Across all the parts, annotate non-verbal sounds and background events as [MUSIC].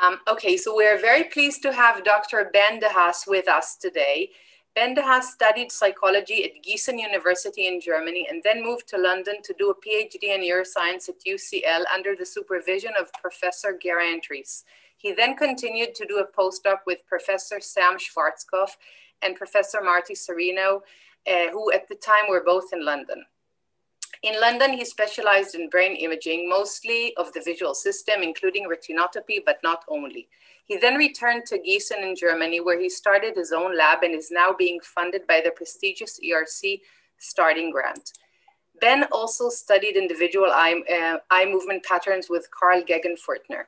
Um, okay, so we're very pleased to have Dr. Ben De Haas with us today. Ben De Haas studied psychology at Gießen University in Germany and then moved to London to do a PhD in neuroscience at UCL under the supervision of Professor Geraint Rees. He then continued to do a postdoc with Professor Sam Schwarzkopf and Professor Marty Sereno, uh, who at the time were both in London. In London, he specialized in brain imaging, mostly of the visual system, including retinotopy, but not only. He then returned to Gießen in Germany, where he started his own lab and is now being funded by the prestigious ERC starting grant. Ben also studied individual eye, uh, eye movement patterns with Karl Gegenfurtner.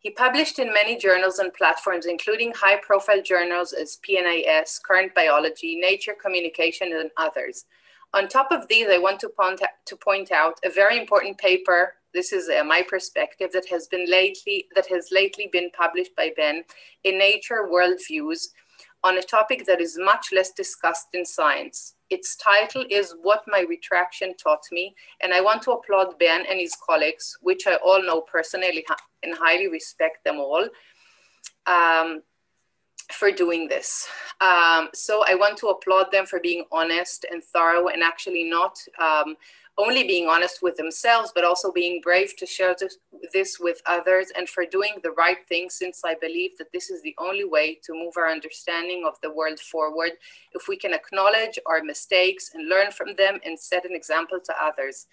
He published in many journals and platforms, including high profile journals as PNAS, Current Biology, Nature Communication, and others. On top of these, I want to point, to point out a very important paper. This is uh, my perspective that has been lately that has lately been published by Ben in Nature Worldviews on a topic that is much less discussed in science. Its title is What My Retraction Taught Me, and I want to applaud Ben and his colleagues, which I all know personally and highly respect them all. Um, for doing this. Um, so I want to applaud them for being honest and thorough and actually not um, only being honest with themselves, but also being brave to share this, this, with others and for doing the right thing, since I believe that this is the only way to move our understanding of the world forward. If we can acknowledge our mistakes and learn from them and set an example to others.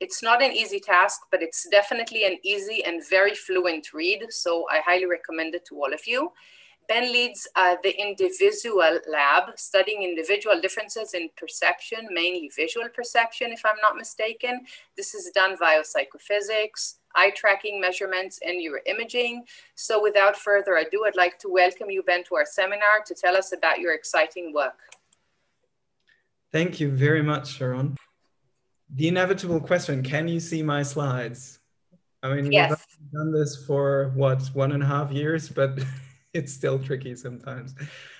It's not an easy task, but it's definitely an easy and very fluent read. So I highly recommend it to all of you. Ben leads uh, the individual Lab, studying individual differences in perception, mainly visual perception, if I'm not mistaken. This is done via psychophysics, eye tracking measurements, and neuroimaging. So without further ado, I'd like to welcome you, Ben, to our seminar to tell us about your exciting work. Thank you very much, Sharon. The inevitable question, can you see my slides? I mean, yes. we've done this for what, one and a half years, but [LAUGHS] it's still tricky sometimes.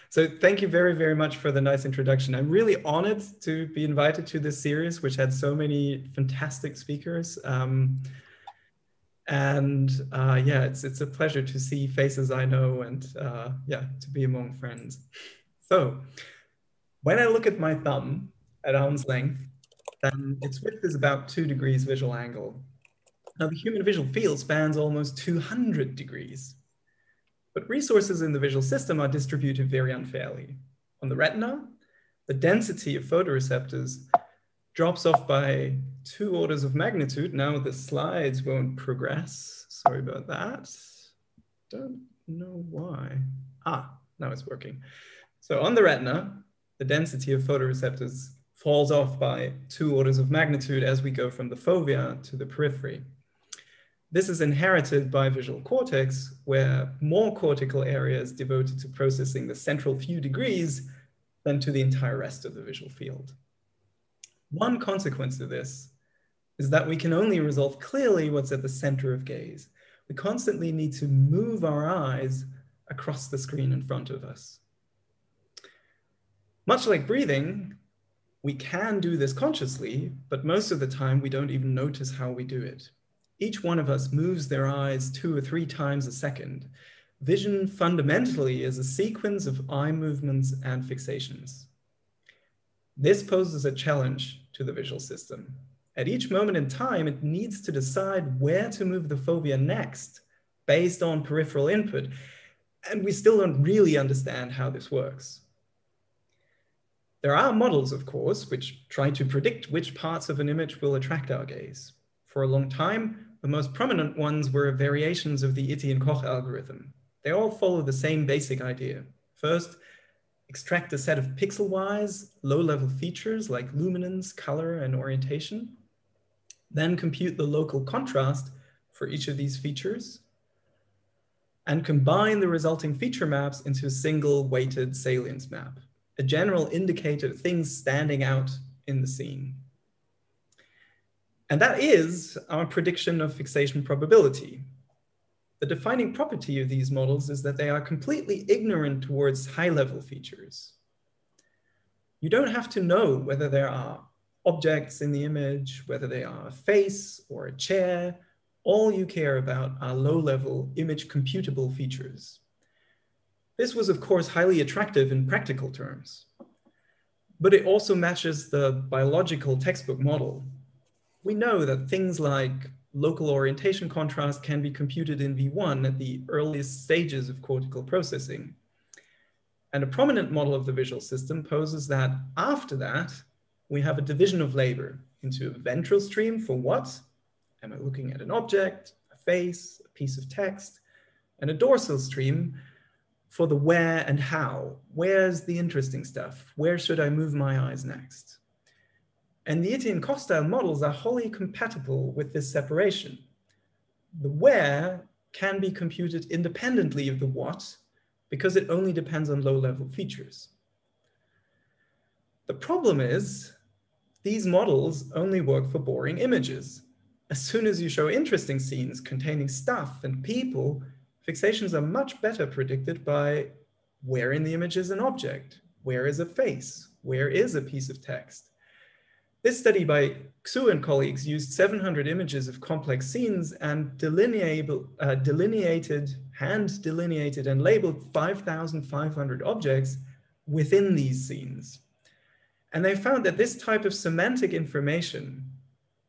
So thank you very, very much for the nice introduction. I'm really honored to be invited to this series, which had so many fantastic speakers. Um, and uh, yeah, it's, it's a pleasure to see faces I know and uh, yeah, to be among friends. So when I look at my thumb at arm's length, then its width is about two degrees visual angle. Now the human visual field spans almost 200 degrees. But resources in the visual system are distributed very unfairly. On the retina, the density of photoreceptors drops off by two orders of magnitude. Now the slides won't progress. Sorry about that. Don't know why. Ah, now it's working. So on the retina, the density of photoreceptors falls off by two orders of magnitude as we go from the fovea to the periphery. This is inherited by visual cortex, where more cortical areas devoted to processing the central few degrees than to the entire rest of the visual field. One consequence of this is that we can only resolve clearly what's at the center of gaze. We constantly need to move our eyes across the screen in front of us. Much like breathing, we can do this consciously, but most of the time we don't even notice how we do it. Each one of us moves their eyes two or three times a second. Vision fundamentally is a sequence of eye movements and fixations. This poses a challenge to the visual system. At each moment in time, it needs to decide where to move the fovea next based on peripheral input. And we still don't really understand how this works. There are models, of course, which try to predict which parts of an image will attract our gaze. For a long time, the most prominent ones were variations of the Itti and Koch algorithm. They all follow the same basic idea. First, extract a set of pixel-wise, low-level features like luminance, color, and orientation. Then compute the local contrast for each of these features and combine the resulting feature maps into a single weighted salience map, a general indicator of things standing out in the scene. And that is our prediction of fixation probability. The defining property of these models is that they are completely ignorant towards high level features. You don't have to know whether there are objects in the image, whether they are a face or a chair, all you care about are low-level image computable features. This was of course highly attractive in practical terms, but it also matches the biological textbook model. We know that things like local orientation contrast can be computed in V1 at the earliest stages of cortical processing. And a prominent model of the visual system poses that after that, we have a division of labor into a ventral stream for what? Am I looking at an object, a face, a piece of text, and a dorsal stream for the where and how. Where's the interesting stuff? Where should I move my eyes next? And the Itti and Koch models are wholly compatible with this separation. The where can be computed independently of the what because it only depends on low-level features. The problem is these models only work for boring images. As soon as you show interesting scenes containing stuff and people, fixations are much better predicted by where in the image is an object, where is a face, where is a piece of text. This study by Xu and colleagues used 700 images of complex scenes and uh, delineated, hand delineated and labeled 5,500 objects within these scenes. And they found that this type of semantic information,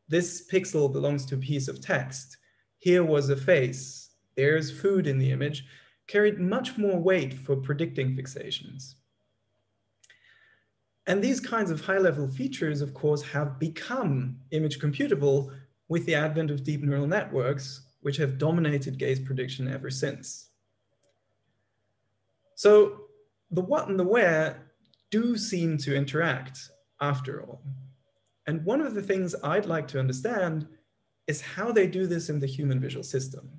this pixel belongs to a piece of text, here was a face, there's food in the image, carried much more weight for predicting fixations. And these kinds of high level features, of course, have become image computable with the advent of deep neural networks, which have dominated gaze prediction ever since. So the what and the where do seem to interact after all. And one of the things I'd like to understand is how they do this in the human visual system.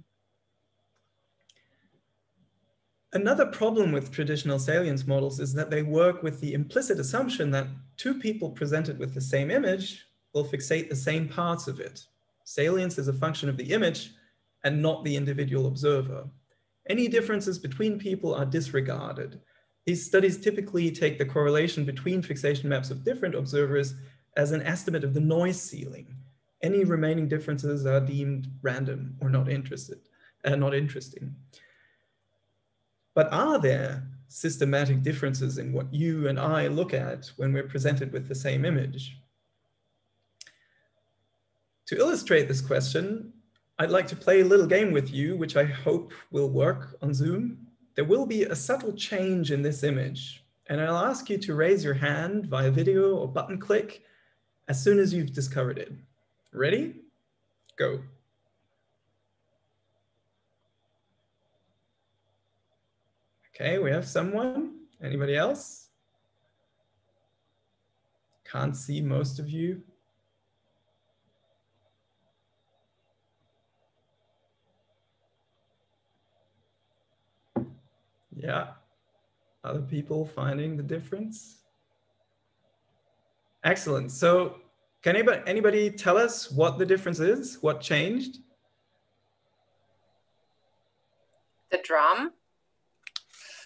Another problem with traditional salience models is that they work with the implicit assumption that two people presented with the same image will fixate the same parts of it. Salience is a function of the image and not the individual observer. Any differences between people are disregarded. These studies typically take the correlation between fixation maps of different observers as an estimate of the noise ceiling. Any remaining differences are deemed random or not interested, uh, not interesting. But are there systematic differences in what you and I look at when we're presented with the same image? To illustrate this question, I'd like to play a little game with you, which I hope will work on Zoom. There will be a subtle change in this image, and I'll ask you to raise your hand via video or button click as soon as you've discovered it. Ready? Go. Okay, we have someone. Anybody else? Can't see most of you. Yeah. Other people finding the difference? Excellent. So can anybody, anybody tell us what the difference is? What changed? The drum.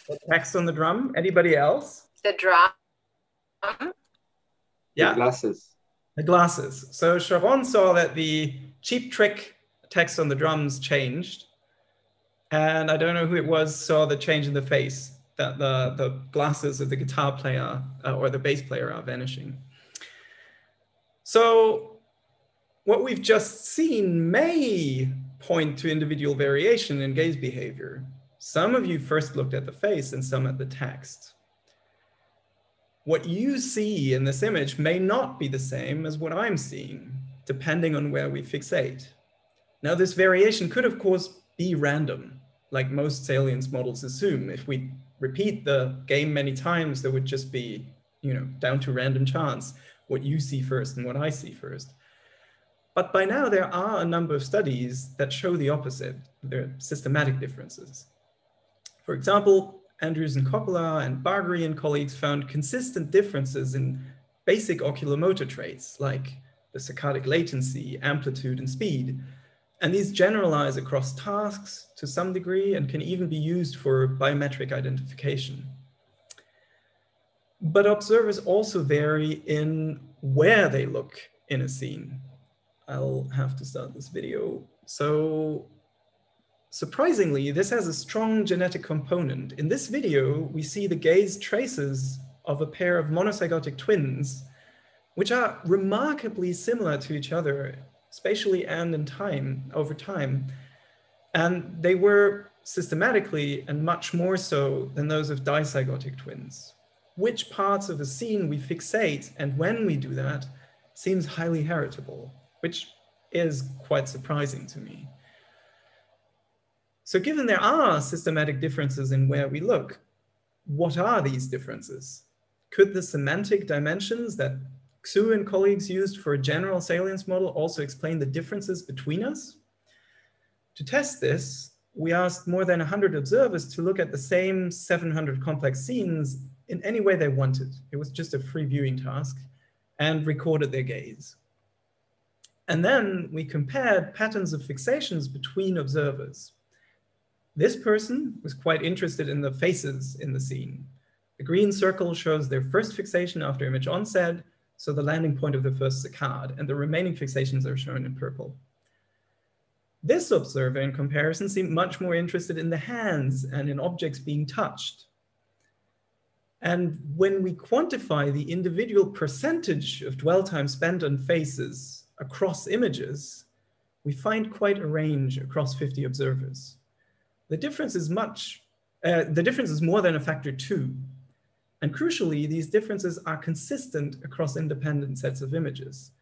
The text on the drum. Anybody else? The drum. Yeah. The glasses. The glasses. So Sharon saw that the cheap trick text on the drums changed. And I don't know who it was, saw the change in the face, that the, the glasses of the guitar player uh, or the bass player are vanishing. So what we've just seen may point to individual variation in gaze behavior. Some of you first looked at the face and some at the text. What you see in this image may not be the same as what I'm seeing, depending on where we fixate. Now, this variation could, of course, be random, like most salience models assume. If we repeat the game many times, there would just be, you know, down to random chance, what you see first and what I see first. But by now, there are a number of studies that show the opposite. There are systematic differences. For example, Andrews and Coppola and Bargary and colleagues found consistent differences in basic oculomotor traits like the saccadic latency, amplitude, and speed. And these generalize across tasks to some degree and can even be used for biometric identification. But observers also vary in where they look in a scene. I'll have to start this video. So surprisingly, this has a strong genetic component. In this video, we see the gaze traces of a pair of monozygotic twins, which are remarkably similar to each other, spatially and in time, over time. And they were systematically and much more so than those of dizygotic twins. Which parts of a scene we fixate and when we do that seems highly heritable, which is quite surprising to me. So given there are systematic differences in where we look, what are these differences? Could the semantic dimensions that Xu and colleagues used for a general salience model also explain the differences between us? To test this, we asked more than 100 observers to look at the same 700 complex scenes in any way they wanted. It was just a free viewing task and recorded their gaze. And then we compared patterns of fixations between observers. This person was quite interested in the faces in the scene. The green circle shows their first fixation after image onset, so the landing point of the first saccade, and the remaining fixations are shown in purple. This observer in comparison seemed much more interested in the hands and in objects being touched. And when we quantify the individual percentage of dwell time spent on faces across images, we find quite a range across 50 observers. The difference is much, uh, the difference is more than a factor two. And crucially, these differences are consistent across independent sets of images.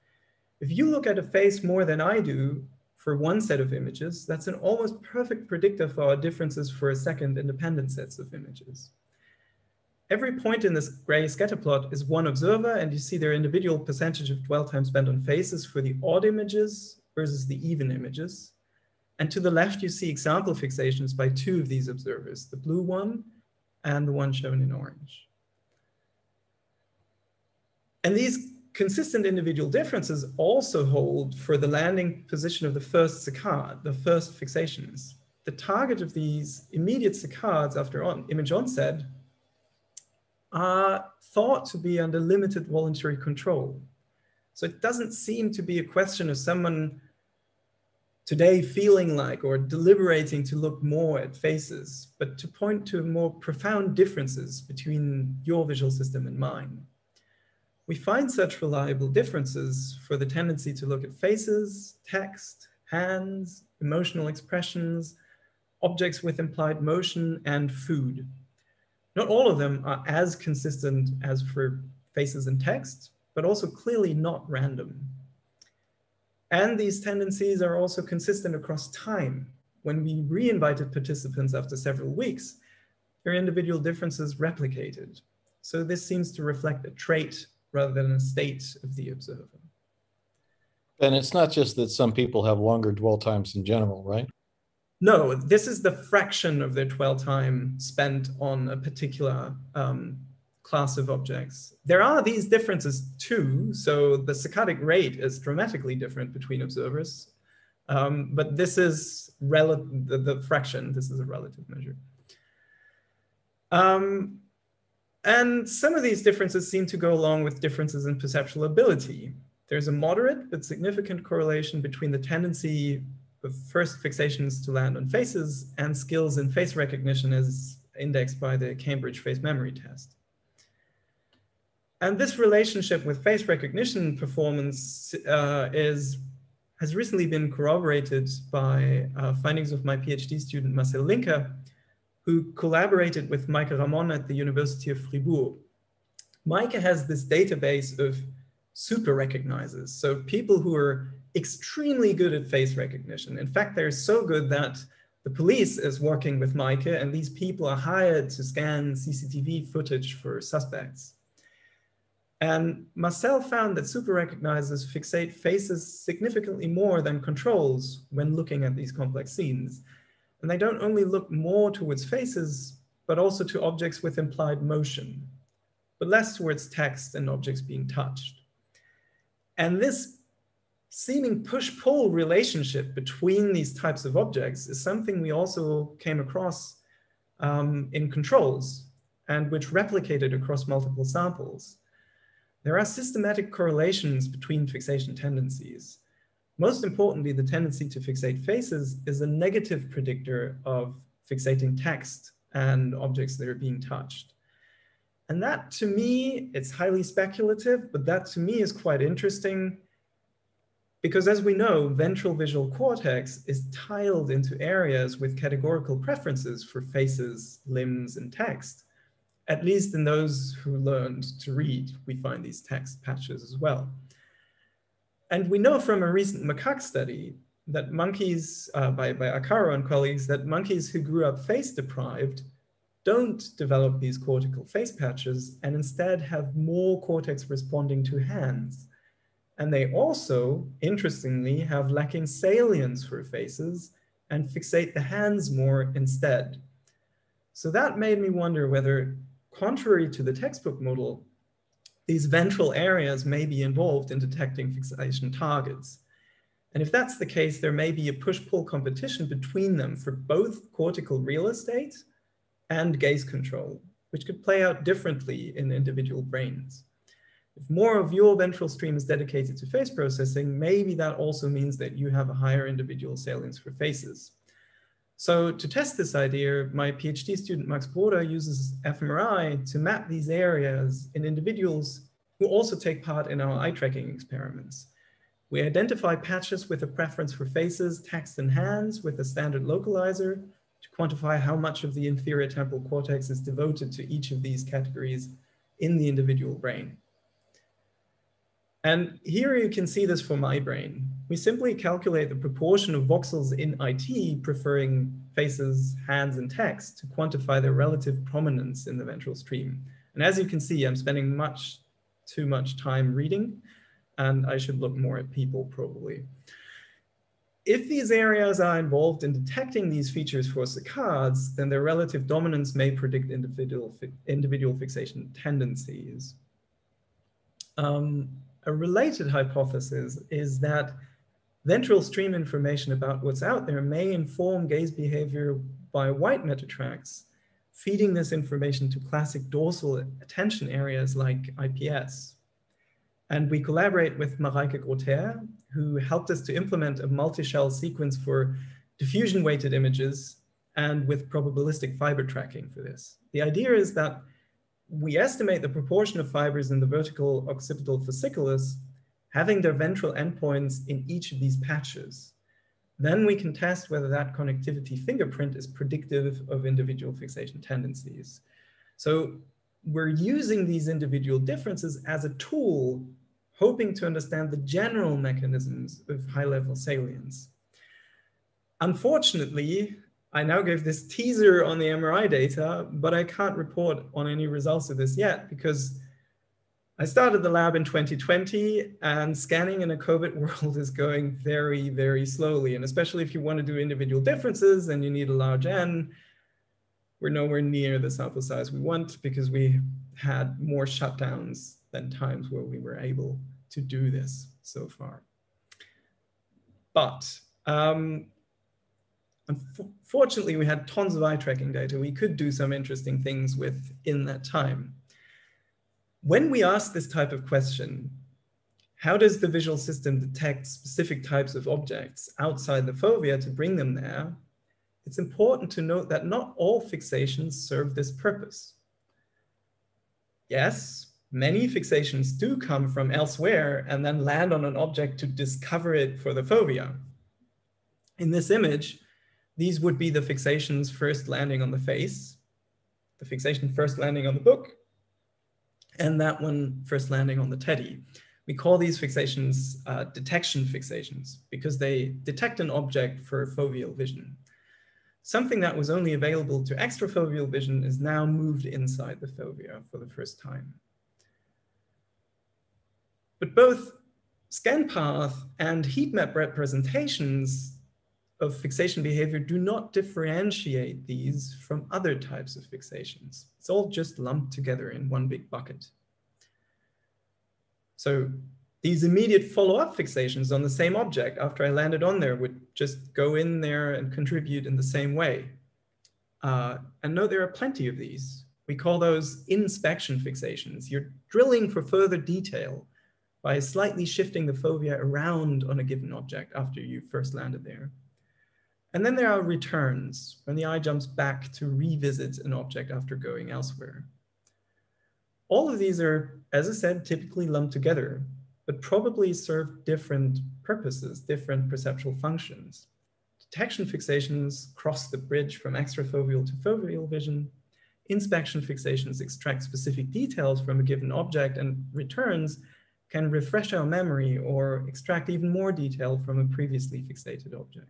If you look at a face more than I do, for one set of images, that's an almost perfect predictor for our differences for a second independent sets of images. Every point in this gray scatter plot is one observer, and you see their individual percentage of dwell time spent on faces for the odd images versus the even images. And to the left, you see example fixations by two of these observers, the blue one and the one shown in orange. And these consistent individual differences also hold for the landing position of the first saccade, the first fixations. The target of these immediate saccades after on, image onset are thought to be under limited voluntary control. So it doesn't seem to be a question of someone today feeling like or deliberating to look more at faces, but to point to more profound differences between your visual system and mine. We find such reliable differences for the tendency to look at faces, text, hands, emotional expressions, objects with implied motion, and food. Not all of them are as consistent as for faces and text, but also clearly not random. And these tendencies are also consistent across time. When we re-invited participants after several weeks, their individual differences replicated. So this seems to reflect a trait rather than a state of the observer. And it's not just that some people have longer dwell times in general, right? No, this is the fraction of their dwell time spent on a particular um, class of objects. There are these differences too. So the saccadic rate is dramatically different between observers. Um, but this is the, the fraction, this is a relative measure. Um, and some of these differences seem to go along with differences in perceptual ability. There's a moderate but significant correlation between the tendency of first fixations to land on faces and skills in face recognition as indexed by the Cambridge Face Memory Test. And this relationship with face recognition performance uh, is, has recently been corroborated by uh, findings of my PhD student Marcel Linka, who collaborated with Meike Ramon at the University of Fribourg. Meike has this database of super recognizers, so people who are extremely good at face recognition. In fact, they're so good that the police is working with Meike and these people are hired to scan CCTV footage for suspects. And Marcel found that super recognizers fixate faces significantly more than controls when looking at these complex scenes. And they don't only look more towards faces, but also to objects with implied motion, but less towards text and objects being touched. And this seeming push-pull relationship between these types of objects is something we also came across um, in controls and which replicated across multiple samples. There are systematic correlations between fixation tendencies. Most importantly, the tendency to fixate faces is a negative predictor of fixating text and objects that are being touched. And that to me, it's highly speculative, but that to me is quite interesting because as we know, ventral visual cortex is tiled into areas with categorical preferences for faces, limbs, and text. At least in those who learned to read, we find these text patches as well. And we know from a recent macaque study that monkeys, uh, by, by Arcaro and colleagues, that monkeys who grew up face deprived don't develop these cortical face patches and instead have more cortex responding to hands. And they also, interestingly, have lacking salience for faces and fixate the hands more instead. So that made me wonder whether, contrary to the textbook model, these ventral areas may be involved in detecting fixation targets. And if that's the case, there may be a push-pull competition between them for both cortical real estate and gaze control, which could play out differently in individual brains. If more of your ventral stream is dedicated to face processing, maybe that also means that you have a higher individual salience for faces. So to test this idea, my PhD student Max Broda uses fMRI to map these areas in individuals who also take part in our eye tracking experiments. We identify patches with a preference for faces, text, and hands with a standard localizer to quantify how much of the inferior temporal cortex is devoted to each of these categories in the individual brain. And here you can see this for my brain. We simply calculate the proportion of voxels in IT preferring faces, hands, and text to quantify their relative prominence in the ventral stream. And as you can see, I'm spending much too much time reading, and I should look more at people probably. If these areas are involved in detecting these features for saccades, then their relative dominance may predict individual, individual fixation tendencies. Um, a related hypothesis is that ventral stream information about what's out there may inform gaze behavior by white matter tracts, feeding this information to classic dorsal attention areas like IPS. And we collaborate with Mareike Grotheer, who helped us to implement a multi-shell sequence for diffusion weighted images and with probabilistic fiber tracking for this. The idea is that we estimate the proportion of fibers in the vertical occipital fasciculus having their ventral endpoints in each of these patches. Then we can test whether that connectivity fingerprint is predictive of individual fixation tendencies. So we're using these individual differences as a tool, hoping to understand the general mechanisms of high level salience. Unfortunately, I now gave this teaser on the MRI data, but I can't report on any results of this yet because I started the lab in 2020 and scanning in a COVID [LAUGHS] world is going very, very slowly. And especially if you want to do individual differences and you need a large N, we're nowhere near the sample size we want because we had more shutdowns than times where we were able to do this so far. But um, Unfortunately, we had tons of eye tracking data we could do some interesting things with in that time. When we ask this type of question, how does the visual system detect specific types of objects outside the fovea to bring them there? It's important to note that not all fixations serve this purpose. Yes, many fixations do come from elsewhere and then land on an object to discover it for the fovea. In this image, these would be the fixations first landing on the face, the fixation first landing on the book, and that one first landing on the teddy. We call these fixations uh, detection fixations because they detect an object for foveal vision. Something that was only available to extrafoveal vision is now moved inside the fovea for the first time. But both scan path and heat map representations of fixation behavior do not differentiate these from other types of fixations. It's all just lumped together in one big bucket. So these immediate follow-up fixations on the same object after I landed on there would just go in there and contribute in the same way. Uh, and note there are plenty of these, We call those inspection fixations. You're drilling for further detail by slightly shifting the fovea around on a given object after you first landed there. And then there are returns, when the eye jumps back to revisit an object after going elsewhere. All of these are, as I said, typically lumped together, but probably serve different purposes, different perceptual functions. Detection fixations cross the bridge from extrafoveal to foveal vision. Inspection fixations extract specific details from a given object and returns can refresh our memory or extract even more detail from a previously fixated object.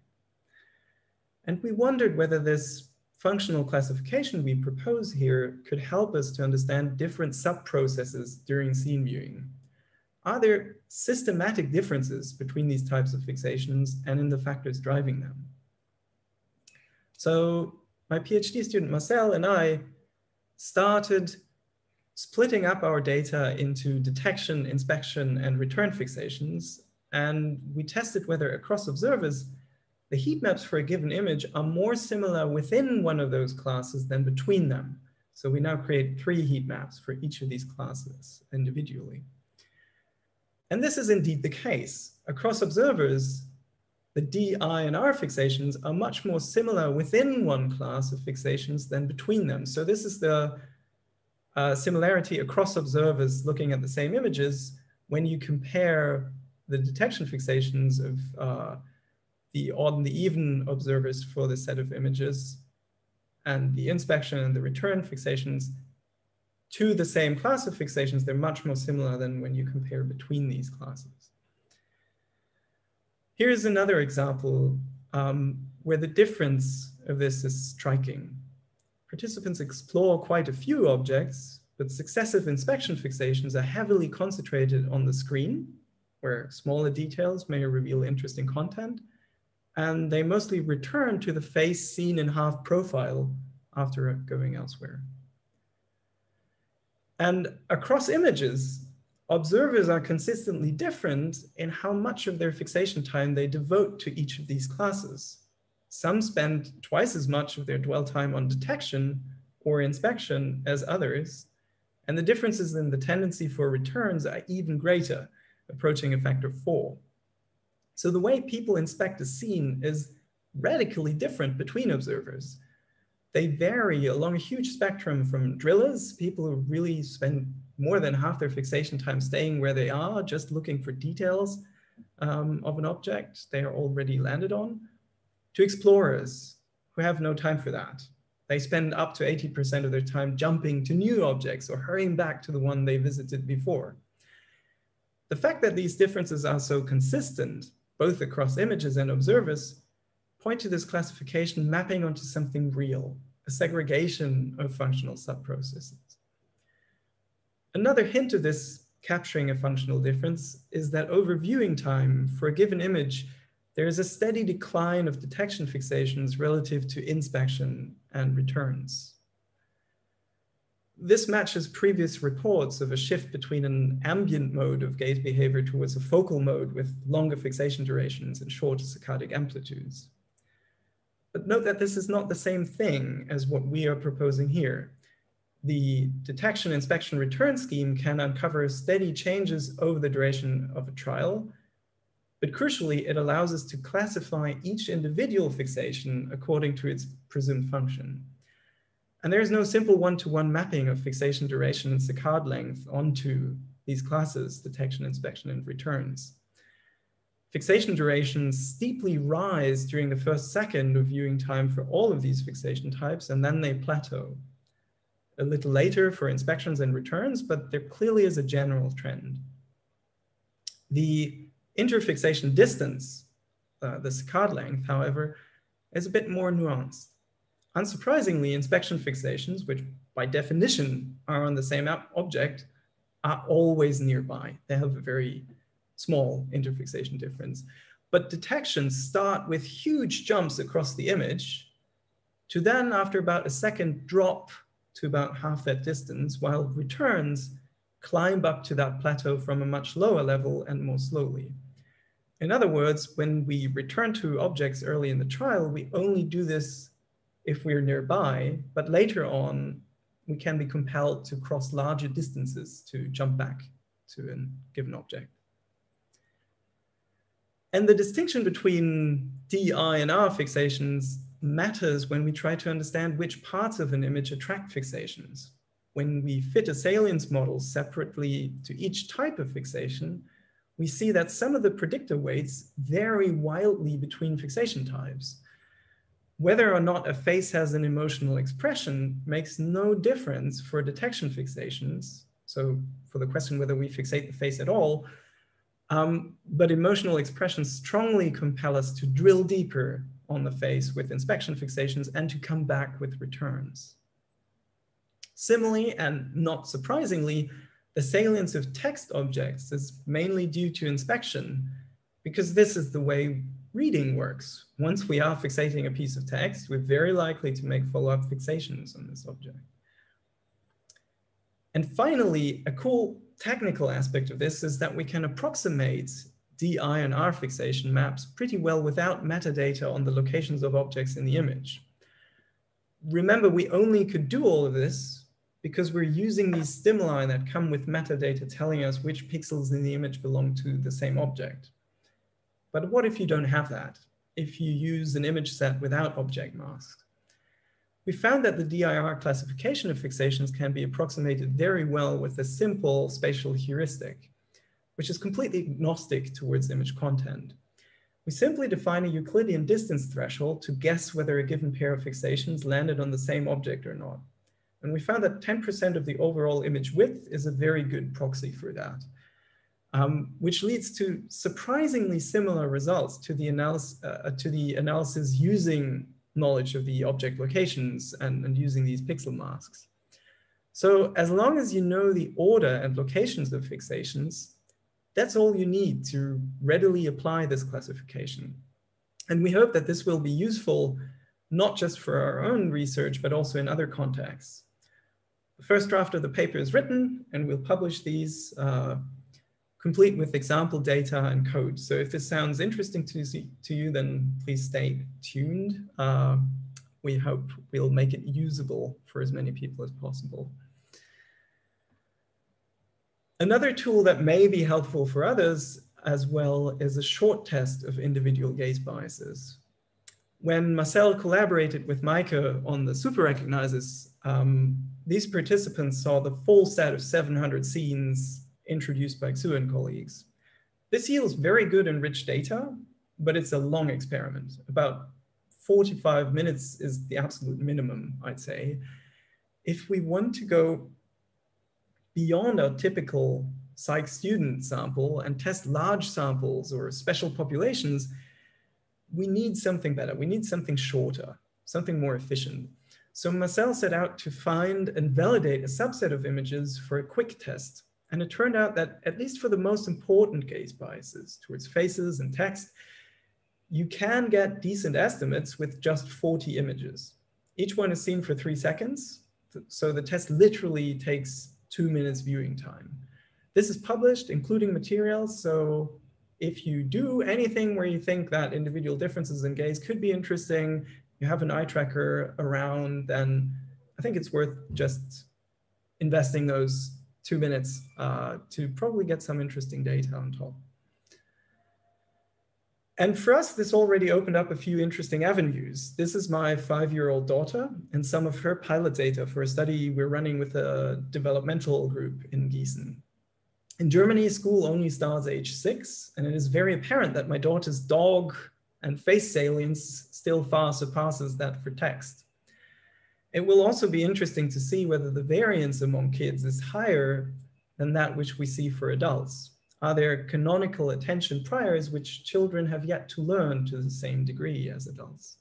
And we wondered whether this functional classification we propose here could help us to understand different sub-processes during scene viewing. Are there systematic differences between these types of fixations and in the factors driving them? So my PhD student Marcel and I started splitting up our data into detection, inspection, and return fixations. And we tested whether across observers, the heat maps for a given image are more similar within one of those classes than between them. So we now create three heat maps for each of these classes individually. And this is indeed the case. Across observers, the D, I, and R fixations are much more similar within one class of fixations than between them. So this is the uh, similarity across observers looking at the same images when you compare the detection fixations of uh, the odd and the even observers for the set of images and the inspection and the return fixations to the same class of fixations, they're much more similar than when you compare between these classes. Here's another example um, where the difference of this is striking participants explore quite a few objects, but successive inspection fixations are heavily concentrated on the screen, where smaller details may reveal interesting content, and they mostly return to the face seen in half profile after going elsewhere. And across images, observers are consistently different in how much of their fixation time they devote to each of these classes. Some spend twice as much of their dwell time on detection or inspection as others, and the differences in the tendency for returns are even greater, approaching a factor four. So the way people inspect a scene is radically different between observers. They vary along a huge spectrum from drillers, people who really spend more than half their fixation time staying where they are, just looking for details um, of an object they are already landed on, to explorers who have no time for that. They spend up to 80% of their time jumping to new objects or hurrying back to the one they visited before. The fact that these differences are so consistent, both across images and observers, point to this classification mapping onto something real, a segregation of functional subprocesses. Another hint of this capturing a functional difference is that over viewing time for a given image there is a steady decline of detection fixations relative to inspection and returns. This matches previous reports of a shift between an ambient mode of gaze behavior towards a focal mode with longer fixation durations and shorter saccadic amplitudes. But note that this is not the same thing as what we are proposing here. The detection, inspection, return scheme can uncover steady changes over the duration of a trial, but crucially, it allows us to classify each individual fixation according to its presumed function. And there is no simple one-to-one mapping of fixation duration and saccade length onto these classes, detection, inspection, and returns. Fixation durations steeply rise during the first second of viewing time for all of these fixation types, and then they plateau. A little later for inspections and returns, but there clearly is a general trend. The Interfixation distance, uh, the saccade length, however, is a bit more nuanced. Unsurprisingly, inspection fixations, which by definition are on the same object, are always nearby. They have a very small interfixation difference. But detections start with huge jumps across the image to then, after about a second, drop to about half that distance, while returns climb up to that plateau from a much lower level and more slowly. In other words, when we return to objects early in the trial, we only do this if we're nearby, but later on, we can be compelled to cross larger distances to jump back to a given object. And the distinction between DI and R fixations matters when we try to understand which parts of an image attract fixations. When we fit a salience model separately to each type of fixation, we see that some of the predictor weights vary wildly between fixation types. Whether or not a face has an emotional expression makes no difference for detection fixations. So for the question whether we fixate the face at all, um, but emotional expressions strongly compel us to drill deeper on the face with inspection fixations and to come back with returns. Similarly, and not surprisingly, the salience of text objects is mainly due to inspection because this is the way reading works. Once we are fixating a piece of text, we're very likely to make follow-up fixations on this object. And finally, a cool technical aspect of this is that we can approximate DI and R fixation maps pretty well without metadata on the locations of objects in the image. Remember, we only could do all of this because we're using these stimuli that come with metadata telling us which pixels in the image belong to the same object. But what if you don't have that? If you use an image set without object masks? We found that the DIR classification of fixations can be approximated very well with a simple spatial heuristic, which is completely agnostic towards image content. We simply define a Euclidean distance threshold to guess whether a given pair of fixations landed on the same object or not. And we found that 10% of the overall image width is a very good proxy for that, um, which leads to surprisingly similar results to the, analysis, uh, to the analysis using knowledge of the object locations and, and using these pixel masks. So as long as you know the order and locations of fixations, that's all you need to readily apply this classification. And we hope that this will be useful not just for our own research, but also in other contexts. The first draft of the paper is written and we'll publish these uh, complete with example data and code. So if this sounds interesting to, to you, then please stay tuned. Uh, we hope we'll make it usable for as many people as possible. Another tool that may be helpful for others as well is a short test of individual gaze biases. When Marcel collaborated with Meike on the super recognizers, um, these participants saw the full set of 700 scenes introduced by Xu and colleagues. This yields very good and rich data, but it's a long experiment. About 45 minutes is the absolute minimum, I'd say. If we want to go beyond our typical psych student sample and test large samples or special populations, we need something better. We need something shorter, something more efficient. So Marcel set out to find and validate a subset of images for a quick test and it turned out that at least for the most important gaze biases towards faces and text, you can get decent estimates with just 40 images. Each one is seen for three seconds. So the test literally takes two minutes viewing time. This is published, including materials. So if you do anything where you think that individual differences in gaze could be interesting, you have an eye tracker around, then I think it's worth just investing those two minutes uh, to probably get some interesting data on top. And for us, this already opened up a few interesting avenues. This is my five-year-old daughter and some of her pilot data for a study we're running with a developmental group in Gießen. In Germany, school only starts age six, and it is very apparent that my daughter's dog and face salience still far surpasses that for text. It will also be interesting to see whether the variance among kids is higher than that which we see for adults. Are there canonical attention priors which children have yet to learn to the same degree as adults?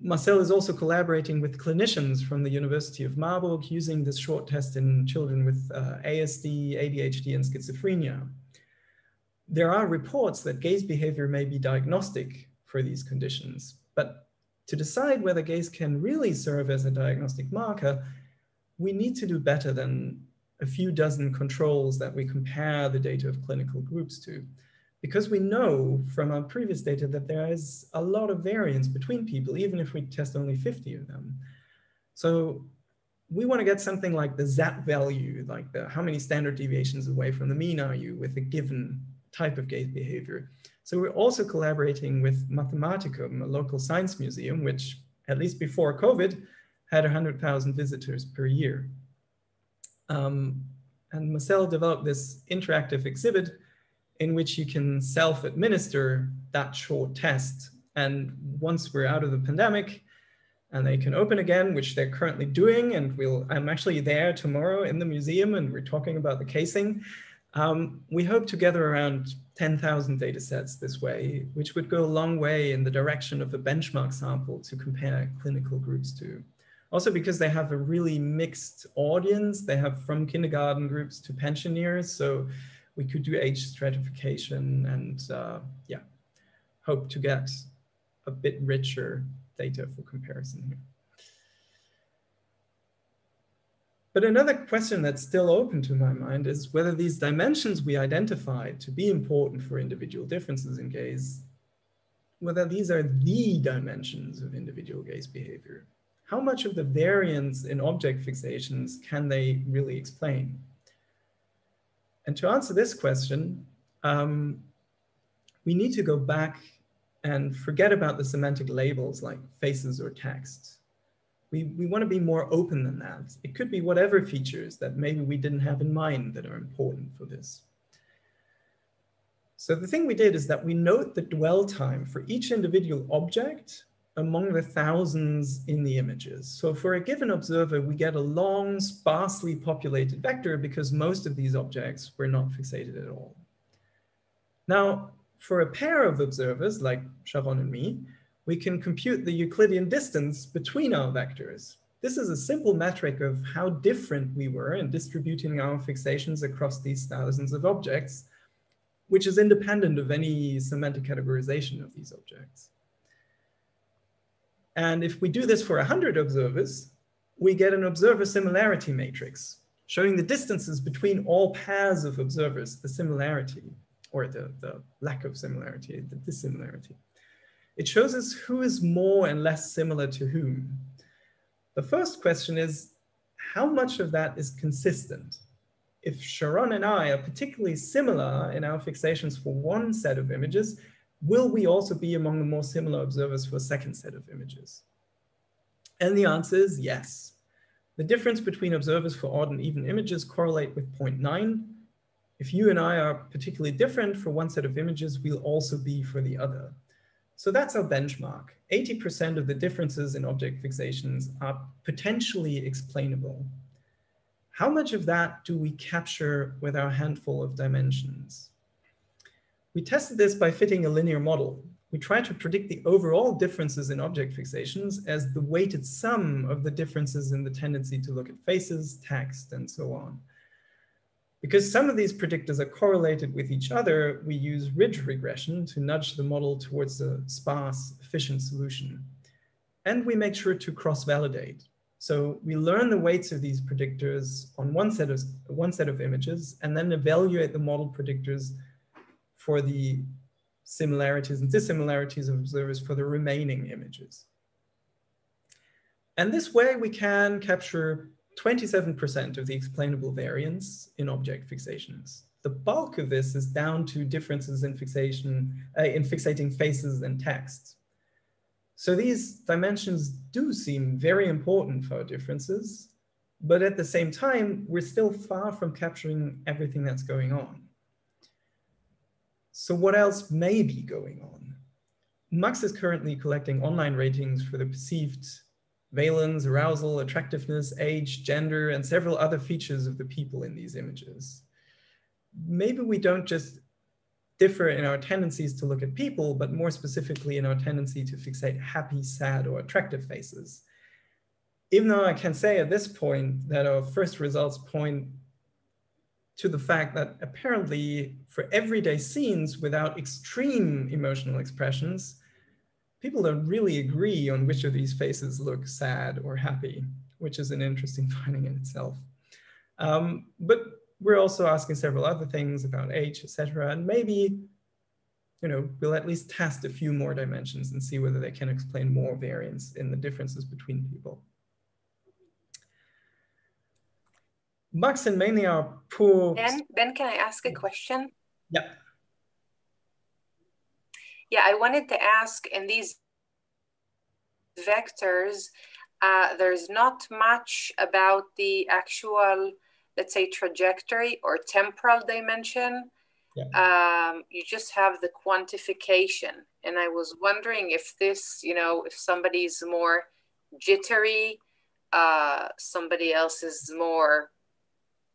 Marcel is also collaborating with clinicians from the University of Marburg using this short test in children with uh, ASD, ADHD, and schizophrenia. There are reports that gaze behavior may be diagnostic for these conditions, but to decide whether gaze can really serve as a diagnostic marker, we need to do better than a few dozen controls that we compare the data of clinical groups to. Because we know from our previous data that there is a lot of variance between people, even if we test only 50 of them. So we want to get something like the ZAP value, like the how many standard deviations away from the mean are you with a given type of gaze behavior. So we're also collaborating with Mathematikum, a local science museum, which at least before COVID had 100,000 visitors per year. Um, and Marcel developed this interactive exhibit in which you can self-administer that short test. And once we're out of the pandemic and they can open again, which they're currently doing, and we'll, I'm actually there tomorrow in the museum and we're talking about the casing. Um, we hope to gather around 10,000 data sets this way, which would go a long way in the direction of a benchmark sample to compare clinical groups to. Also because they have a really mixed audience, they have from kindergarten groups to pensioners. So we could do age stratification and uh, yeah, hope to get a bit richer data for comparison here. But another question that's still open to my mind is whether these dimensions we identified to be important for individual differences in gaze, whether these are the dimensions of individual gaze behavior. How much of the variance in object fixations can they really explain? And to answer this question, um, we need to go back and forget about the semantic labels like faces or text. We, we want to be more open than that. It could be whatever features that maybe we didn't have in mind that are important for this. So the thing we did is that we note the dwell time for each individual object among the thousands in the images. So for a given observer, we get a long, sparsely populated vector because most of these objects were not fixated at all. Now, for a pair of observers like Sharon and me, we can compute the Euclidean distance between our vectors. This is a simple metric of how different we were in distributing our fixations across these thousands of objects, which is independent of any semantic categorization of these objects. And if we do this for 100 observers, we get an observer similarity matrix showing the distances between all pairs of observers, the similarity or the, the lack of similarity, the dissimilarity. It shows us who is more and less similar to whom. The first question is, how much of that is consistent? If Sharon and I are particularly similar in our fixations for one set of images, will we also be among the more similar observers for a second set of images? And the answer is yes. The difference between observers for odd and even images correlate with 0.9. If you and I are particularly different for one set of images, we'll also be for the other. So that's our benchmark. 80% of the differences in object fixations are potentially explainable. How much of that do we capture with our handful of dimensions? We tested this by fitting a linear model. We tried to predict the overall differences in object fixations as the weighted sum of the differences in the tendency to look at faces, text, and so on. Because some of these predictors are correlated with each other, we use ridge regression to nudge the model towards a sparse, efficient solution. And we make sure to cross-validate. So we learn the weights of these predictors on one set of, one set of images and then evaluate the model predictors for the similarities and dissimilarities of observers for the remaining images. And this way we can capture 27% of the explainable variance in object fixations. The bulk of this is down to differences in fixation, uh, in fixating faces and text. So these dimensions do seem very important for our differences, but at the same time, we're still far from capturing everything that's going on. So what else may be going on? Max is currently collecting online ratings for the perceived valence, arousal, attractiveness, age, gender, and several other features of the people in these images. Maybe we don't just differ in our tendencies to look at people, but more specifically in our tendency to fixate happy, sad, or attractive faces. Even though I can say at this point that our first results point to the fact that apparently for everyday scenes without extreme emotional expressions, people don't really agree on which of these faces look sad or happy, which is an interesting [LAUGHS] finding in itself. Um, but we're also asking several other things about age, etc. And maybe, you know, we'll at least test a few more dimensions and see whether they can explain more variance in the differences between people. Max and mainly our poor. Ben, Ben, can I ask a question? Yeah. Yeah, I wanted to ask in these vectors, uh, there's not much about the actual, let's say, trajectory or temporal dimension. Yeah. Um, you just have the quantification. And I was wondering if this, you know, if somebody's more jittery, uh, somebody else is more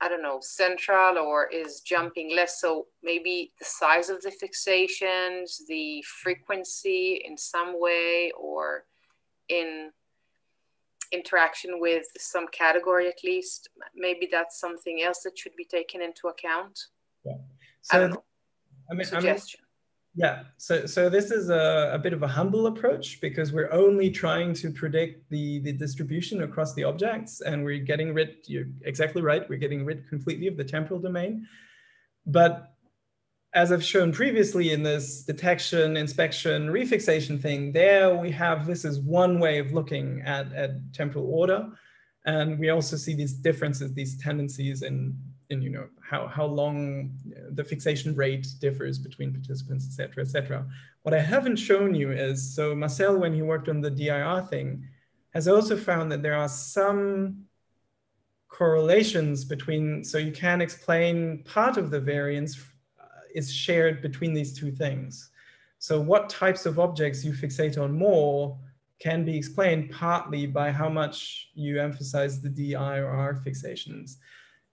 I don't know, central or is jumping less. So maybe the size of the fixations, the frequency in some way, or in interaction with some category at least. Maybe that's something else that should be taken into account. Yeah. So, I don't know. I mean, suggestion. Yeah, so so this is a, a bit of a humble approach because we're only trying to predict the, the distribution across the objects and we're getting rid, you're exactly right, we're getting rid completely of the temporal domain. But as I've shown previously in this detection, inspection, refixation thing, there we have, this is one way of looking at, at temporal order. And we also see these differences, these tendencies in in you know how how long the fixation rate differs between participants, et cetera, et cetera. What I haven't shown you is so Marcel, when he worked on the DIR thing, has also found that there are some correlations between. So you can explain part of the variance uh, is shared between these two things. So what types of objects you fixate on more can be explained partly by how much you emphasize the DI or R fixations.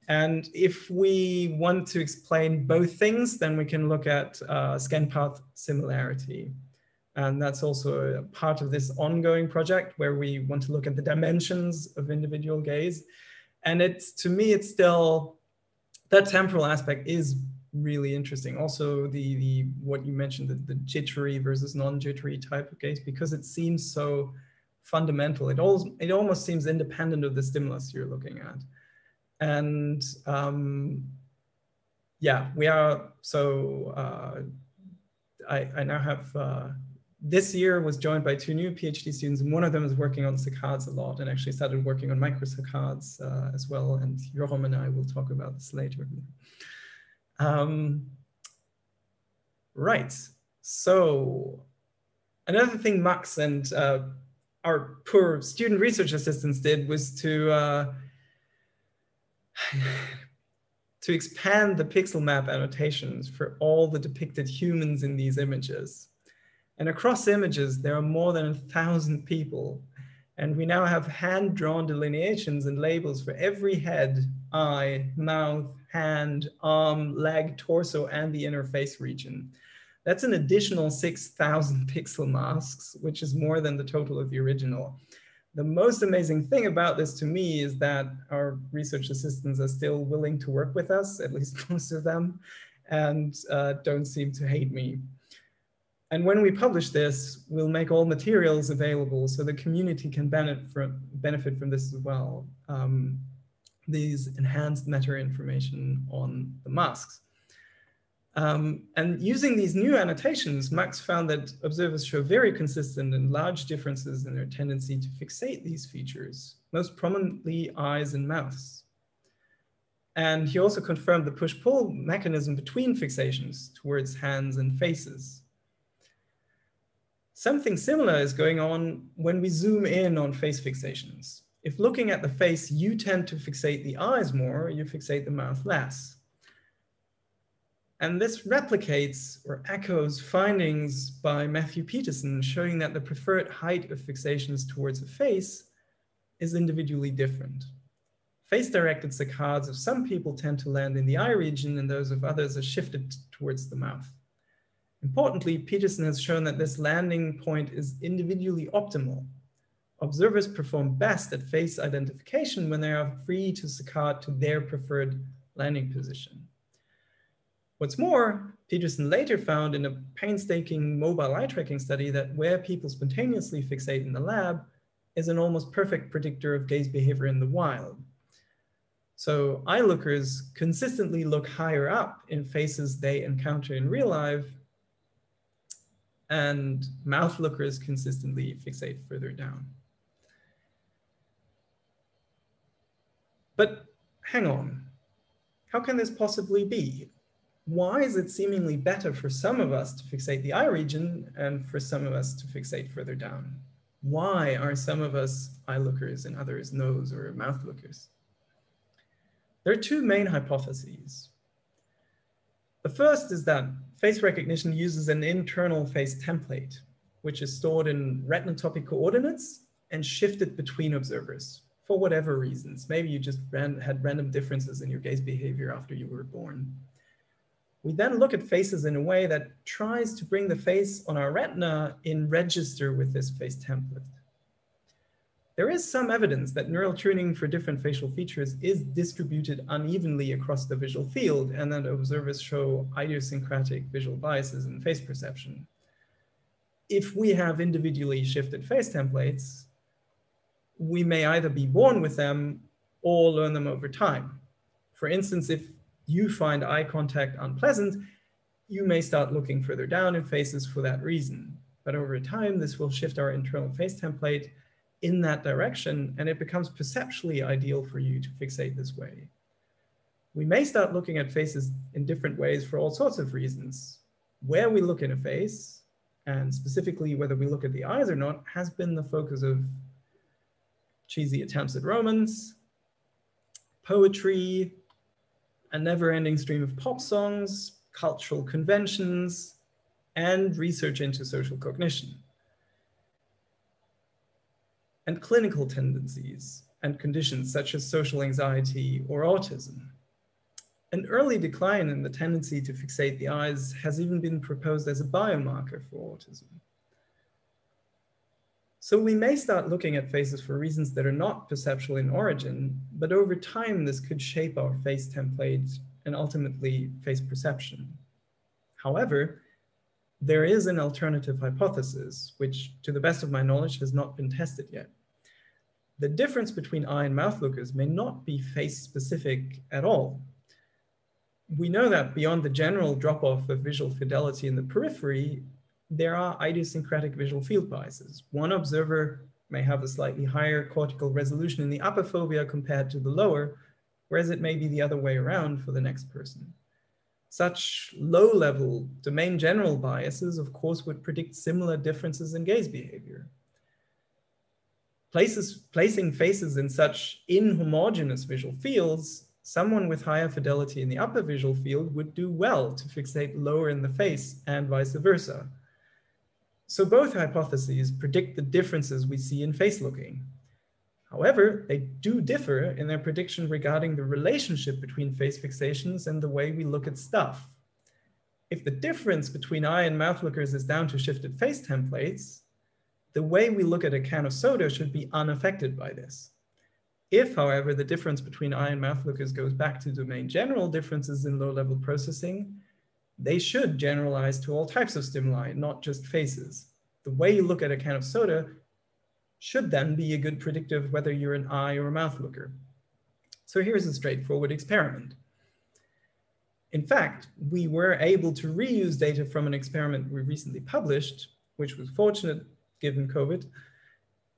And if we want to explain both things, then we can look at uh, scan path similarity. And that's also part of this ongoing project where we want to look at the dimensions of individual gaze. And it's, to me, it's still, that temporal aspect is really interesting. Also the, the what you mentioned, the, the jittery versus non-jittery type of gaze, because it seems so fundamental. It, all, it almost seems independent of the stimulus you're looking at. And um, yeah, we are, so uh, I, I now have, uh, this year was joined by two new PhD students and one of them is working on saccades a lot and actually started working on microsaccades uh, as well. And Yoram and I will talk about this later. Um, right, so another thing Max and uh, our poor student research assistants did was to uh, [SIGHS] to expand the pixel map annotations for all the depicted humans in these images. And across images, there are more than a thousand people. And we now have hand-drawn delineations and labels for every head, eye, mouth, hand, arm, leg, torso, and the inner face region. That's an additional 6,000 [LAUGHS] pixel masks, which is more than the total of the original the most amazing thing about this to me is that our research assistants are still willing to work with us, at least [LAUGHS] most of them, and uh, don't seem to hate me. And when we publish this, we'll make all materials available so the community can benefit from, benefit from this as well. Um, these enhanced meta information on the masks. Um, and using these new annotations, Max found that observers show very consistent and large differences in their tendency to fixate these features, most prominently eyes and mouths. And he also confirmed the push-pull mechanism between fixations towards hands and faces. Something similar is going on when we zoom in on face fixations. If looking at the face, you tend to fixate the eyes more, you fixate the mouth less. And this replicates or echoes findings by Matthew Peterson showing that the preferred height of fixations towards a face is individually different. Face-directed saccades of some people tend to land in the eye region and those of others are shifted towards the mouth. Importantly, Peterson has shown that this landing point is individually optimal. Observers perform best at face identification when they are free to saccade to their preferred landing position. What's more, Peterson later found in a painstaking mobile eye tracking study that where people spontaneously fixate in the lab is an almost perfect predictor of gaze behavior in the wild. So eye lookers consistently look higher up in faces they encounter in real life, and mouth lookers consistently fixate further down. But hang on, how can this possibly be? Why is it seemingly better for some of us to fixate the eye region and for some of us to fixate further down? Why are some of us eye lookers and others nose or mouth lookers? There are two main hypotheses. The first is that face recognition uses an internal face template, which is stored in retinotopic coordinates and shifted between observers for whatever reasons. Maybe you just ran, had random differences in your gaze behavior after you were born. We then look at faces in a way that tries to bring the face on our retina in register with this face template. There is some evidence that neural tuning for different facial features is distributed unevenly across the visual field and that observers show idiosyncratic visual biases in face perception. If we have individually shifted face templates, we may either be born with them or learn them over time. For instance, if you find eye contact unpleasant, you may start looking further down in faces for that reason. But over time, this will shift our internal face template in that direction, and it becomes perceptually ideal for you to fixate this way. We may start looking at faces in different ways for all sorts of reasons. Where we look in a face, and specifically whether we look at the eyes or not, has been the focus of cheesy attempts at romance, poetry, a never-ending stream of pop songs, cultural conventions, and research into social cognition. And clinical tendencies and conditions such as social anxiety or autism. An early decline in the tendency to fixate the eyes has even been proposed as a biomarker for autism. So we may start looking at faces for reasons that are not perceptual in origin, but over time, this could shape our face template and ultimately face perception. However, there is an alternative hypothesis, which to the best of my knowledge has not been tested yet. The difference between eye and mouth lookers may not be face specific at all. We know that beyond the general drop off of visual fidelity in the periphery, there are idiosyncratic visual field biases. One observer may have a slightly higher cortical resolution in the upper fovea compared to the lower, whereas it may be the other way around for the next person. Such low-level domain general biases, of course, would predict similar differences in gaze behavior. Places, placing faces in such inhomogeneous visual fields, someone with higher fidelity in the upper visual field would do well to fixate lower in the face and vice versa. So both hypotheses predict the differences we see in face looking. However, they do differ in their prediction regarding the relationship between face fixations and the way we look at stuff. If the difference between eye and mouth lookers is down to shifted face templates, the way we look at a can of soda should be unaffected by this. If, however, the difference between eye and mouth lookers goes back to domain general differences in low-level processing, they should generalize to all types of stimuli, not just faces. The way you look at a can of soda should then be a good predictive whether you're an eye or a mouth looker. So here's a straightforward experiment. In fact, we were able to reuse data from an experiment we recently published, which was fortunate given COVID.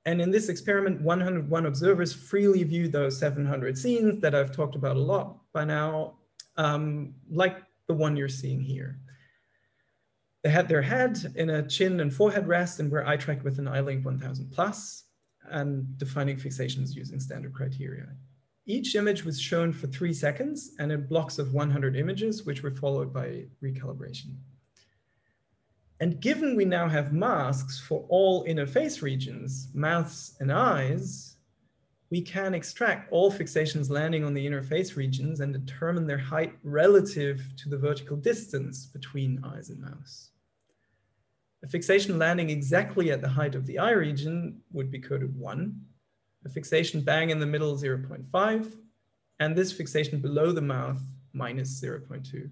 And in this experiment, 101 observers freely viewed those 700 scenes that I've talked about a lot by now, um, like the one you're seeing here. They had their head in a chin and forehead rest and were eye tracked with an EyeLink 1000 plus and defining fixations using standard criteria. Each image was shown for three seconds and in blocks of 100 images, which were followed by recalibration. And given we now have masks for all inner face regions, mouths and eyes, we can extract all fixations landing on the inner face regions and determine their height relative to the vertical distance between eyes and mouth. A fixation landing exactly at the height of the eye region would be coded one, a fixation bang in the middle 0.5, and this fixation below the mouth minus 0.2.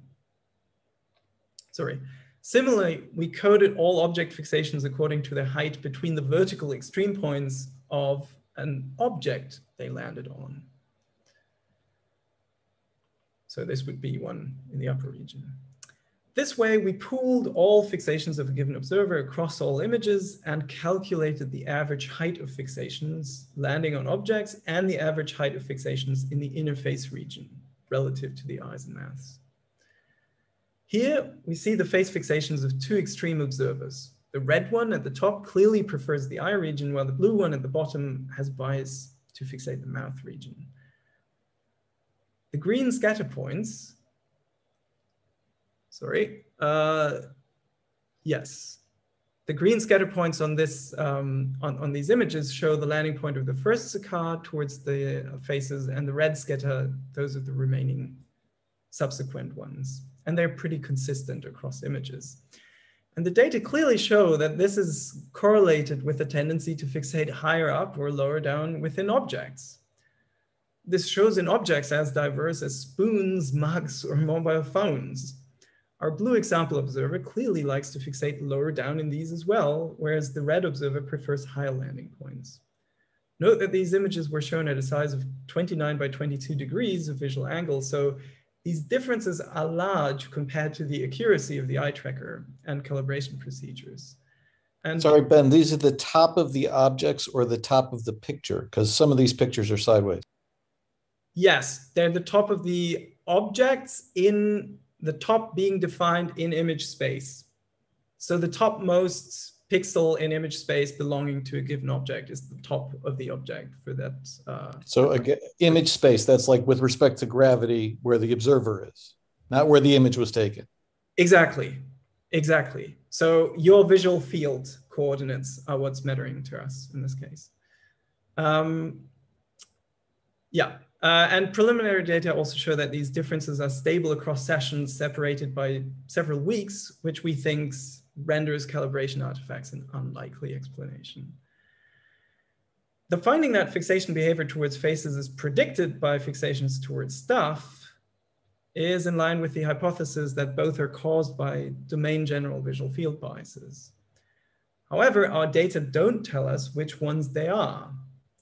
Sorry. Similarly, we coded all object fixations according to their height between the vertical extreme points of an object they landed on. So this would be one in the upper region. This way, we pooled all fixations of a given observer across all images and calculated the average height of fixations landing on objects and the average height of fixations in the inner face region relative to the eyes and mouths. Here, we see the face fixations of two extreme observers. The red one at the top clearly prefers the eye region, while the blue one at the bottom has bias to fixate the mouth region. The green scatter points sorry. Uh, yes. The green scatter points on this um, on, on these images show the landing point of the first saccade towards the faces and the red scatter, those of the remaining subsequent ones. And they're pretty consistent across images. And the data clearly show that this is correlated with a tendency to fixate higher up or lower down within objects. This shows in objects as diverse as spoons, mugs, or mobile phones. Our blue example observer clearly likes to fixate lower down in these as well, whereas the red observer prefers higher landing points. Note that these images were shown at a size of 29 by 22 degrees of visual angle, so these differences are large compared to the accuracy of the eye tracker and calibration procedures. And Sorry, Ben, these are the top of the objects or the top of the picture? Because some of these pictures are sideways. Yes, they're the top of the objects in the top being defined in image space. So the topmost pixel in image space belonging to a given object is the top of the object for that. Uh, so again, image space, that's like with respect to gravity where the observer is, not where the image was taken. Exactly, exactly. So your visual field coordinates are what's mattering to us in this case. Um, yeah, uh, and preliminary data also show that these differences are stable across sessions separated by several weeks, which we think renders calibration artifacts an unlikely explanation. The finding that fixation behavior towards faces is predicted by fixations towards stuff is in line with the hypothesis that both are caused by domain general visual field biases. However, our data don't tell us which ones they are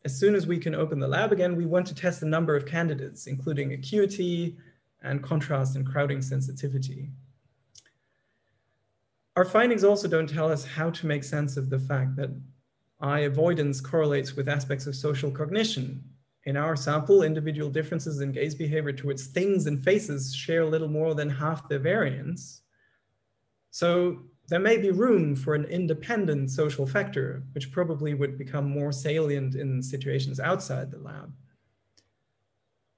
as soon as we can open the lab again, we want to test a number of candidates, including acuity and contrast and crowding sensitivity. Our findings also don't tell us how to make sense of the fact that eye avoidance correlates with aspects of social cognition. In our sample, individual differences in gaze behavior towards things and faces share a little more than half their variance. So there may be room for an independent social factor, which probably would become more salient in situations outside the lab.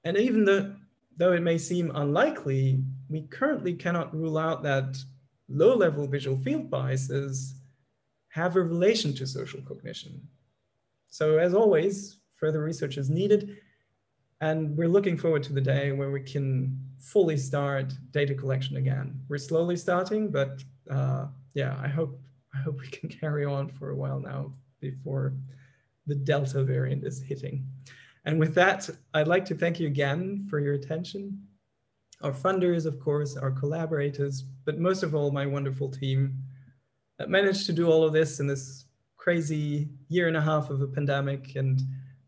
And even though, though it may seem unlikely, we currently cannot rule out that low-level visual field biases have a relation to social cognition. So as always, further research is needed, and we're looking forward to the day where we can fully start data collection again. We're slowly starting, but uh, yeah, I hope I hope we can [LAUGHS] carry on for a while now before the Delta variant is hitting. And with that, I'd like to thank you again for your attention. Our funders, of course, our collaborators, but most of all, my wonderful team that managed to do all of this in this crazy year and a half of a pandemic and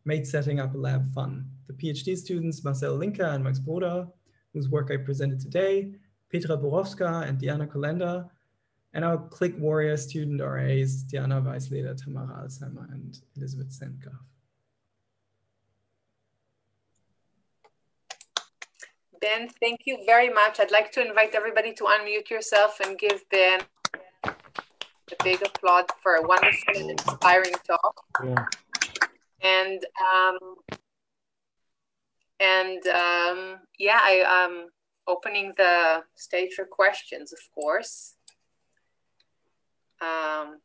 made setting up a lab fun. The PhD students, Marcel Linka and Max Broda, whose work I presented today, Petra Borowska and Diana Kolenda, and our Click Warrior student RAs, Diana Weisleder, Tamara Alzheimer, and Elizabeth Sendgraf. Ben, thank you very much. I'd like to invite everybody to unmute yourself and give Ben a big applaud for a wonderful and inspiring talk. Yeah. And um, and um, yeah, I am opening the stage for questions, of course. Um,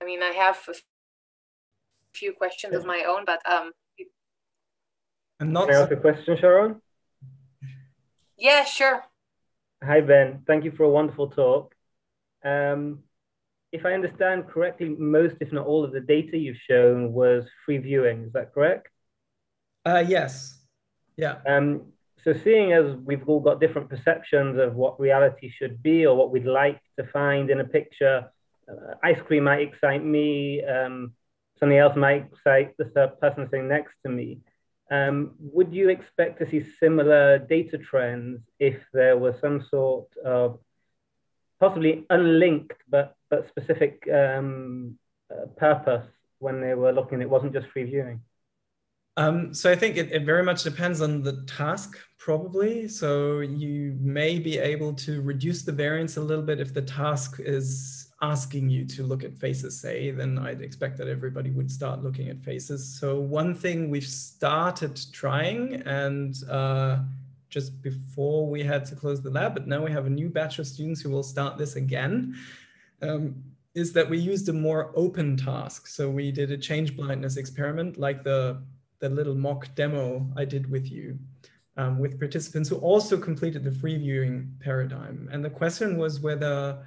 I mean, I have a few questions of my own, but um, I'm not. Can I ask a question, Sharon? Yeah, sure. Hi, Ben. Thank you for a wonderful talk. Um, if I understand correctly, most, if not all, of the data you've shown was free viewing. Is that correct? Uh, yes. Yeah. Um, so seeing as we've all got different perceptions of what reality should be or what we'd like to find in a picture, uh, ice cream might excite me, um, something else might excite the person sitting next to me. Um, would you expect to see similar data trends if there was some sort of possibly unlinked but but specific um, uh, purpose when they were looking? It wasn't just free viewing. Um, so I think it, it, very much depends on the task, probably. So you may be able to reduce the variance a little bit if the task is asking you to look at faces, say, then I'd expect that everybody would start looking at faces. So one thing we've started trying and uh, just before we had to close the lab, but now we have a new batch of students who will start this again, um, is that we used a more open task. So we did a change blindness experiment like the the little mock demo I did with you um, with participants who also completed the free viewing paradigm. And the question was whether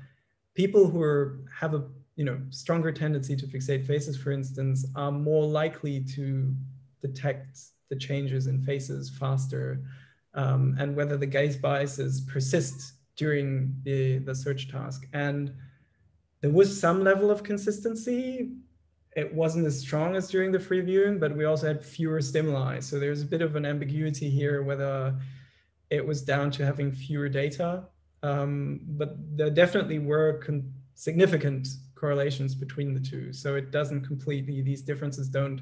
people who are, have a you know stronger tendency to fixate faces, for instance, are more likely to detect the changes in faces faster um, and whether the gaze biases persist during the, the search task. And there was some level of consistency, it wasn't as strong as during the free viewing, but we also had fewer stimuli. So there's a bit of an ambiguity here whether it was down to having fewer data. Um, but there definitely were significant correlations between the two. So it doesn't completely, these differences don't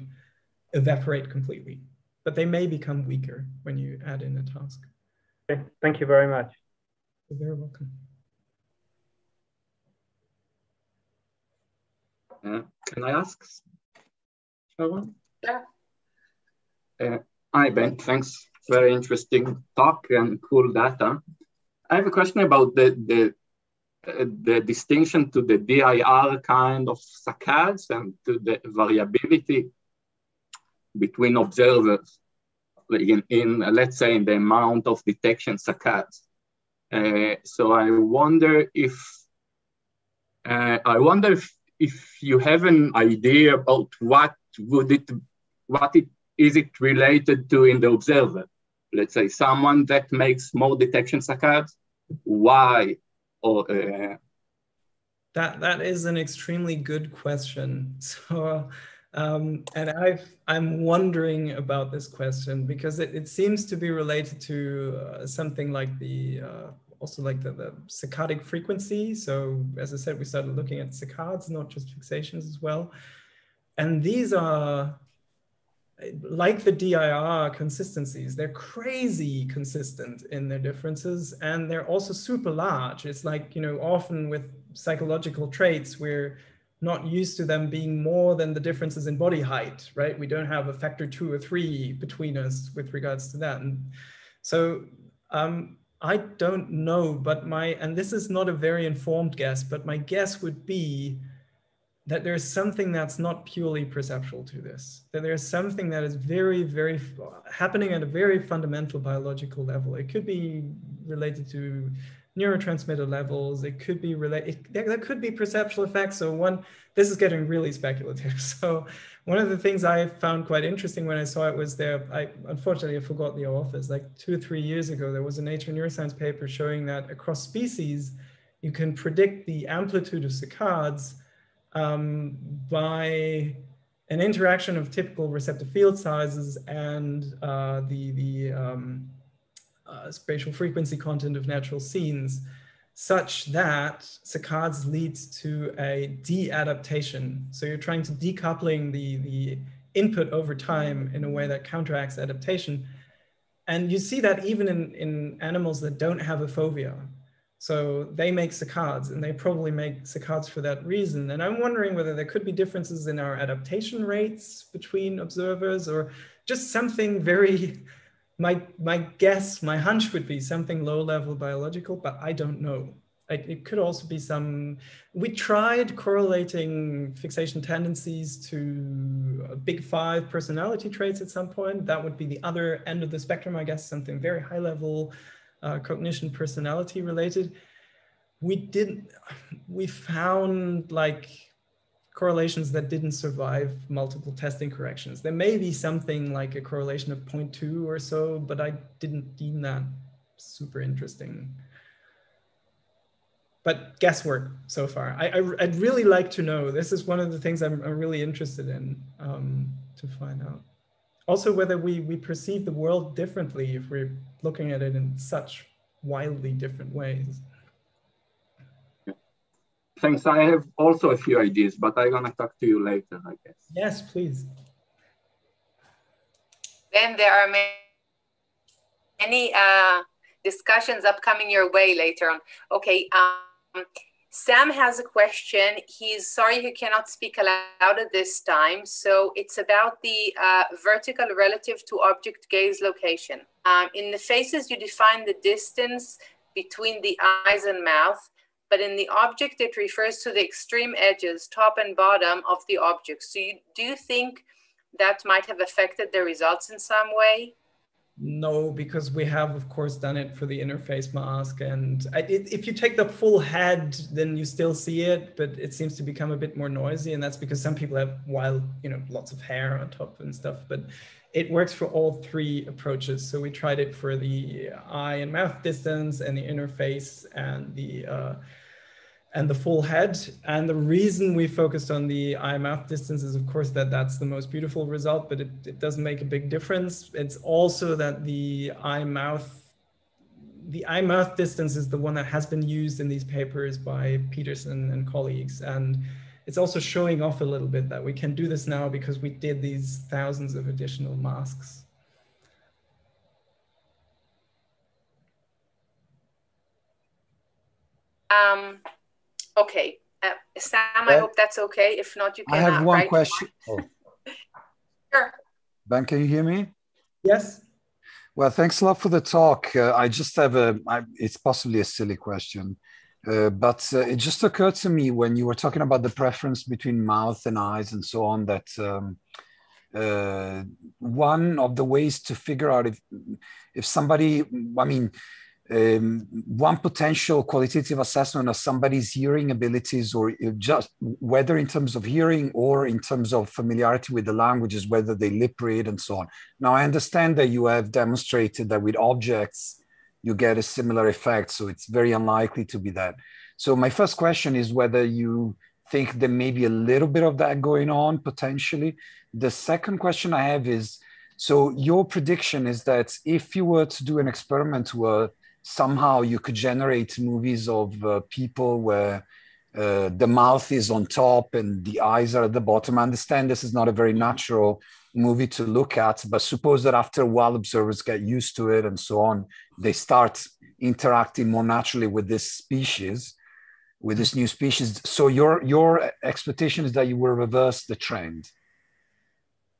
evaporate completely, but they may become weaker when you add in a task. Okay. Thank you very much. You're very welcome. Uh, can I ask someone? Yeah. Uh, hi, Ben. Thanks. Very interesting talk and cool data. I have a question about the the uh, the distinction to the DIR kind of saccades and to the variability between observers in, in let's say in the amount of detection saccades. Uh, so I wonder if uh, I wonder if if you have an idea about what would it, what it is it related to in the observer? Let's say someone that makes more detection saccades, why? Or uh, that that is an extremely good question. [LAUGHS] So, um, and I've I'm wondering about this question because it, it seems to be related to uh, something like the uh, also like the, the saccadic frequency. So as I said, we started looking at saccades, not just fixations as well. And these are like the DIR consistencies, they're crazy consistent in their differences and they're also super large. It's like, you know, often with psychological traits, we're not used to them being more than the differences in body height, right? We don't have a factor two or three between us with regards to that. And so um, I don't know, but my, and this is not a very informed guess, but my guess would be that there's something that's not purely perceptual to this, that there's something that is very, very happening at a very fundamental biological level. It could be related to neurotransmitter levels. It could be related, there, there could be perceptual effects. So one, this is getting really speculative. [LAUGHS] So one of the things I found quite interesting when I saw it was there, I unfortunately I forgot the authors, like two or three years ago, there was a Nature Neuroscience paper showing that across species, you can predict the amplitude of saccades um, by an interaction of typical receptor field sizes and uh, the, the um, uh, spatial frequency content of natural scenes such that saccades leads to a de-adaptation. So you're trying to decoupling the, the input over time in a way that counteracts adaptation. And you see that even in, in animals that don't have a fovea. So they make saccades and they probably make saccades for that reason. And I'm wondering whether there could be differences in our adaptation rates between observers or just something very [LAUGHS] my my guess, my hunch would be something low level biological, but I don't know. It, it could also be some. We tried correlating fixation tendencies to big five personality traits at some point. That would be the other end of the spectrum, I guess, something very high level uh, cognition personality related. We didn't. We found like correlations that didn't survive multiple testing corrections. There may be something like a correlation of 0.2 or so, but I didn't deem that super interesting. but guesswork so far. I, I, would really like to know. This is one of the things I'm, I'm really interested in um, to find out. Also, whether we, we perceive the world differently if we're looking at it in such wildly different ways. Thanks. I have also a few ideas, but I'm going to talk to you later, I guess. Yes, please. Then there are many uh, discussions upcoming your way later on. Okay. Um, Sam has a question. He's sorry he cannot speak aloud at this time. So it's about the uh, vertical relative to object gaze location. Um, in the faces, you define the distance between the eyes and mouth, but in the object, it refers to the extreme edges, top and bottom of the object. So you, do you think that might have affected the results in some way? No, because we have, of course, done it for the inner face mask. And I, it, if you take the full head, then you still see it, but it seems to become a bit more noisy. And that's because some people have wild, you know, lots of hair on top and stuff. But it works for all three approaches. So we tried it for the eye and mouth distance and the inner face and the uh, and the full head. And the reason we focused on the eye mouth distance is, of course, that that's the most beautiful result, but it, it doesn't make a big difference. It's also that the eye mouth the eye mouth distance is the one that has been used in these papers by Peterson and colleagues. And it's also showing off a little bit that we can do this now because we did these thousands of additional masks. Um, Okay. Uh, Sam, I hope that's okay. If not, you can. I have one question. Oh. [LAUGHS] sure. Ben, can you hear me? Yes. Well, thanks a lot for the talk. Uh, I just have a, I, it's possibly a silly question, uh, but uh, it just occurred to me when you were talking about the preference between mouth and eyes and so on that um, uh, one of the ways to figure out if, if somebody, I mean, um, one potential qualitative assessment of somebody's hearing abilities or just whether in terms of hearing or in terms of familiarity with the languages whether they lip read and so on. Now i understand that you have demonstrated that with objects you get a similar effect so it's very unlikely to be that. So my first question is whether you think there may be a little bit of that going on potentially. The second question i have is so your prediction is that if you were to do an experiment where somehow you could generate movies of uh, people where uh, the mouth is on top and the eyes are at the bottom. I understand this is not a very natural movie to look at, but suppose that after a while observers get used to it and so on, they start interacting more naturally with this species, with this new species. So your your expectation is that you will reverse the trend.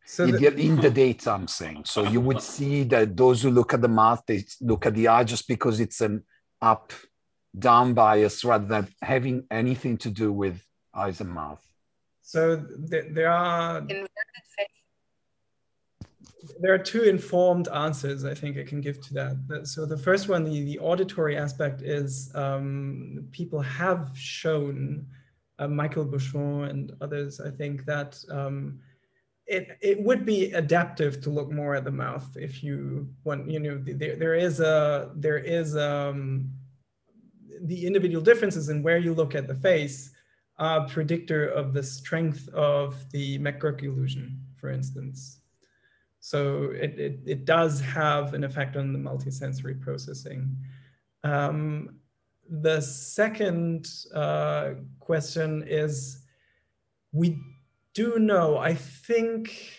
So in, the, in the data, I'm saying. So you would see that those who look at the mouth, they look at the eye just because it's an up down bias rather than having anything to do with eyes and mouth. So there are there are two informed answers I think I can give to that. So the first one, the, the auditory aspect is um, people have shown, uh, Michael Beauchamp and others, I think that um, it, it would be adaptive to look more at the mouth if you want, you know, there, there is a, there is um, the individual differences in where you look at the face are predictor of the strength of the McGurk illusion, for instance. So it, it, it does have an effect on the multisensory processing. Um, the second uh, question is, we do know, I think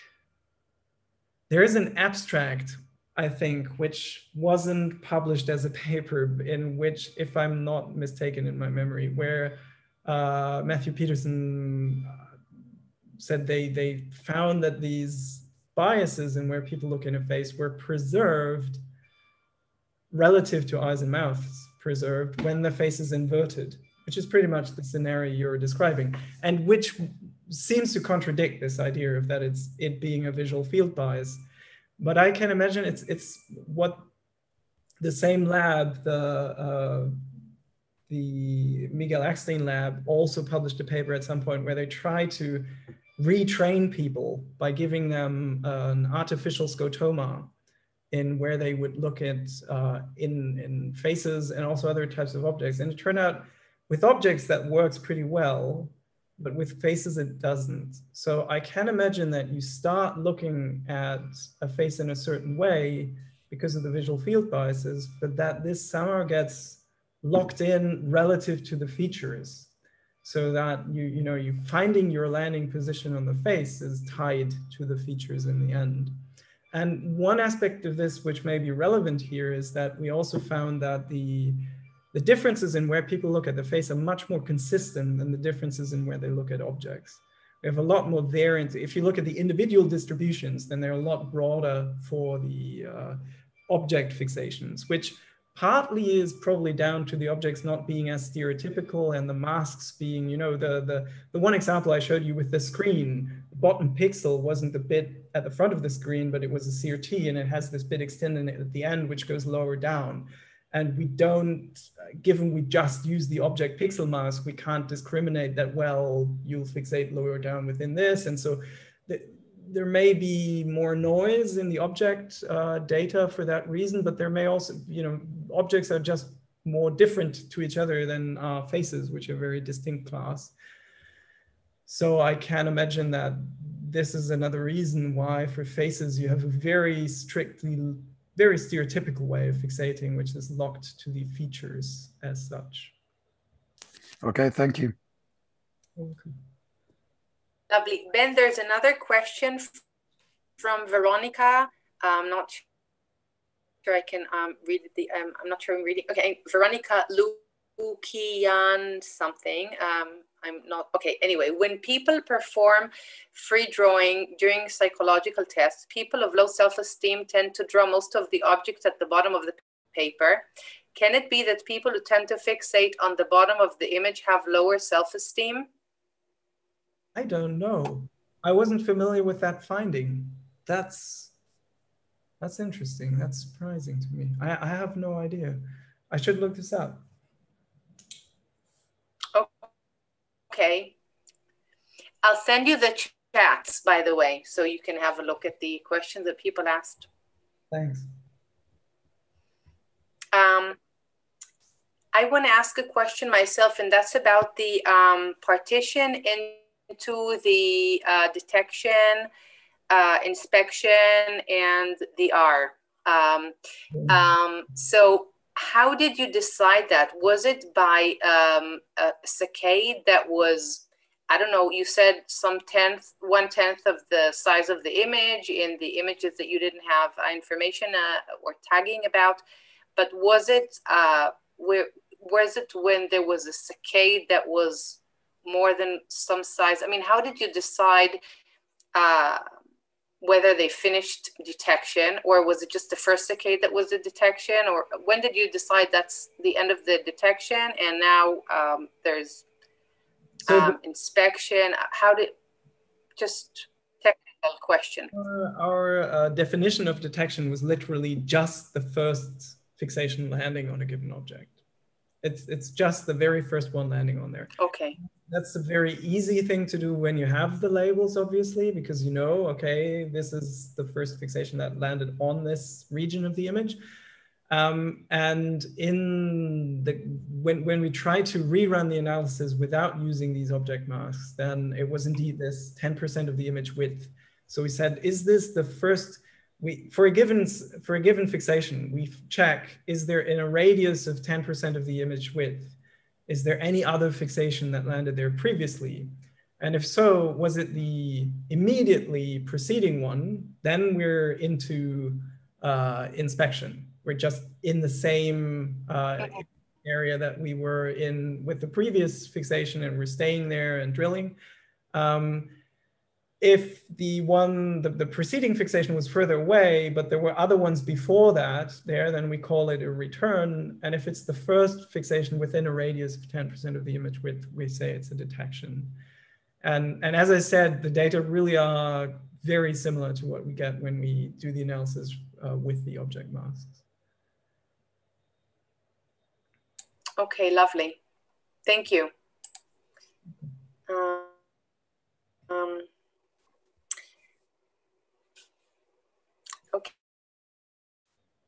there is an abstract, I think, which wasn't published as a paper, in which, if I'm not mistaken in my memory, where uh, Matthew Peterson uh, said they, they found that these biases in where people look in a face were preserved relative to eyes and mouths preserved when the face is inverted, which is pretty much the scenario you're describing, and which seems to contradict this idea of that it's it being a visual field bias. But I can imagine it's it's what the same lab, the uh, the Miguel Eckstein lab, also published a paper at some point where they try to retrain people by giving them an artificial scotoma in where they would look at uh, in, in faces and also other types of objects. And it turned out with objects that works pretty well, but with faces it doesn't. So I can imagine that you start looking at a face in a certain way because of the visual field biases, but that this somehow gets locked in relative to the features so that you you know you finding your landing position on the face is tied to the features in the end and one aspect of this which may be relevant here is that we also found that the the differences in where people look at the face are much more consistent than the differences in where they look at objects we have a lot more variance if you look at the individual distributions then they're a lot broader for the uh, object fixations which partly is probably down to the objects not being as stereotypical and the masks being, you know, the, the, the one example I showed you with the screen, the bottom pixel wasn't the bit at the front of the screen, but it was a CRT and it has this bit extended at the end, which goes lower down. And we don't, given we just use the object pixel mask, we can't discriminate that, well, you'll fixate lower down within this. And so the, there may be more noise in the object uh, data for that reason, but there may also, you know, objects are just more different to each other than uh, faces, which are very distinct class. So I can imagine that this is another reason why for faces you have a very strictly, very stereotypical way of fixating, which is locked to the features as such. Okay, thank you. Okay. Lovely. Ben, there's another question from Veronica. I'm not sure I can um, read the, um, I'm not sure I'm reading. Okay, Veronica Lukian something. Um, I'm not, okay, anyway, when people perform free drawing during psychological tests, people of low self-esteem tend to draw most of the objects at the bottom of the paper. Can it be that people who tend to fixate on the bottom of the image have lower self-esteem? I don't know. I wasn't familiar with that finding. That's that's interesting. That's surprising to me. I, I have no idea. I should look this up. Okay. I'll send you the chats, by the way, so you can have a look at the questions that people asked. Thanks. Um, I want to ask a question myself, and that's about the um, partition in to the uh, detection, uh, inspection, and the R. Um, um, so how did you decide that? Was it by um, a saccade that was, I don't know, you said some tenth, one tenth of the size of the image in the images that you didn't have information uh, or tagging about, but was it, uh, where, was it when there was a saccade that was more than some size? I mean, how did you decide uh, whether they finished detection or was it just the first saccade that was the detection or when did you decide that's the end of the detection and now um, there's um, inspection? How did, just technical question. Uh, our uh, definition of detection was literally just the first fixation landing on a given object. It's, it's just the very first one landing on there. Okay that's a very easy thing to do when you have the labels, obviously, because you know, okay, this is the first fixation that landed on this region of the image. Um, and in the when when we try to rerun the analysis without using these object masks, then it was indeed this 10% of the image width. So we said, is this the first we for a given for a given fixation, we check is there in a radius of 10% of the image width is there any other fixation that landed there previously? And if so, was it the immediately preceding one? Then we're into uh, inspection. We're just in the same uh, area that we were in with the previous fixation and we're staying there and drilling. Um, if the one, the, the preceding fixation was further away, but there were other ones before that there, then we call it a return. And if it's the first fixation within a radius of 10% of the image width, we say it's a detection. And, and as I said, the data really are very similar to what we get when we do the analysis uh, with the object masks. Okay, lovely. Thank you. Um, um,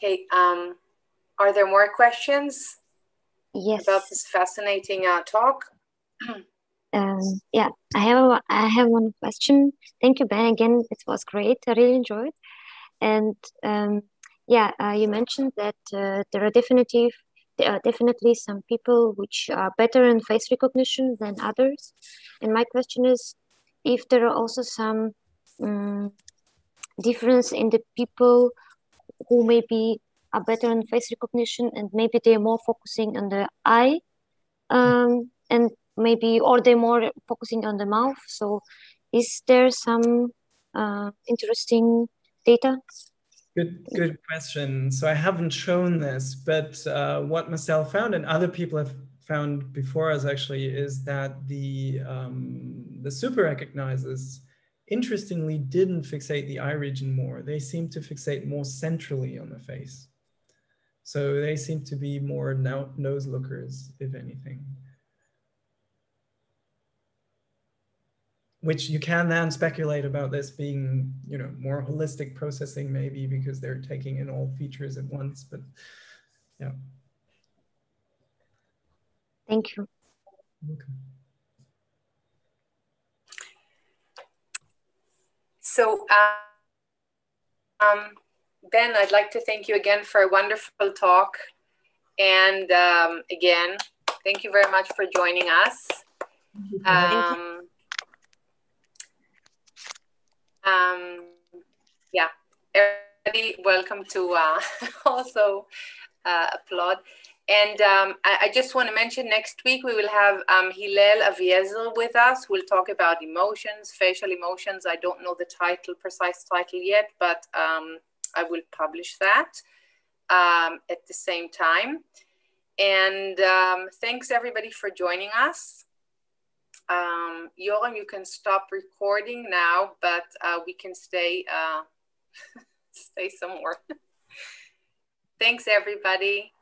Okay, um, are there more questions? yes. about this fascinating uh, talk. [CLEARS THROAT] um, yeah, I have a, I have one question. Thank you, Ben. Again, it was great. I really enjoyed. And um, yeah, uh, you mentioned that uh, there are definitely there are definitely some people which are better in face recognition than others. And my question is, if there are also some um, difference in the people who maybe are better in face recognition and maybe they're more focusing on the eye um, and maybe or they're more focusing on the mouth so is there some uh, interesting data Good, good question. So I haven't shown this, but uh, what Marcel found and other people have found before us actually is that the um, the super recognizers interestingly didn't fixate the eye region more. They seem to fixate more centrally on the face. So they seem to be more nose lookers, if anything. Which you can then speculate about this being, you know, more holistic processing maybe because they're taking in all features at once, but yeah. Thank you. Okay. So, um, Ben, I'd like to thank you again for a wonderful talk. And um, again, thank you very much for joining us. Um, um, yeah, everybody, welcome to uh, [LAUGHS] also uh, applaud. And um, I, I, just want to mention next week we will have um, Hillel Aviezer with us. We'll talk about emotions, facial emotions. I don't know the title, precise title yet, but um, I will publish that um, at the same time. And um, thanks everybody for joining us. Um, Yoram, you can stop recording now, but uh, we can stay, uh, [LAUGHS] stay some more. [LAUGHS] thanks everybody.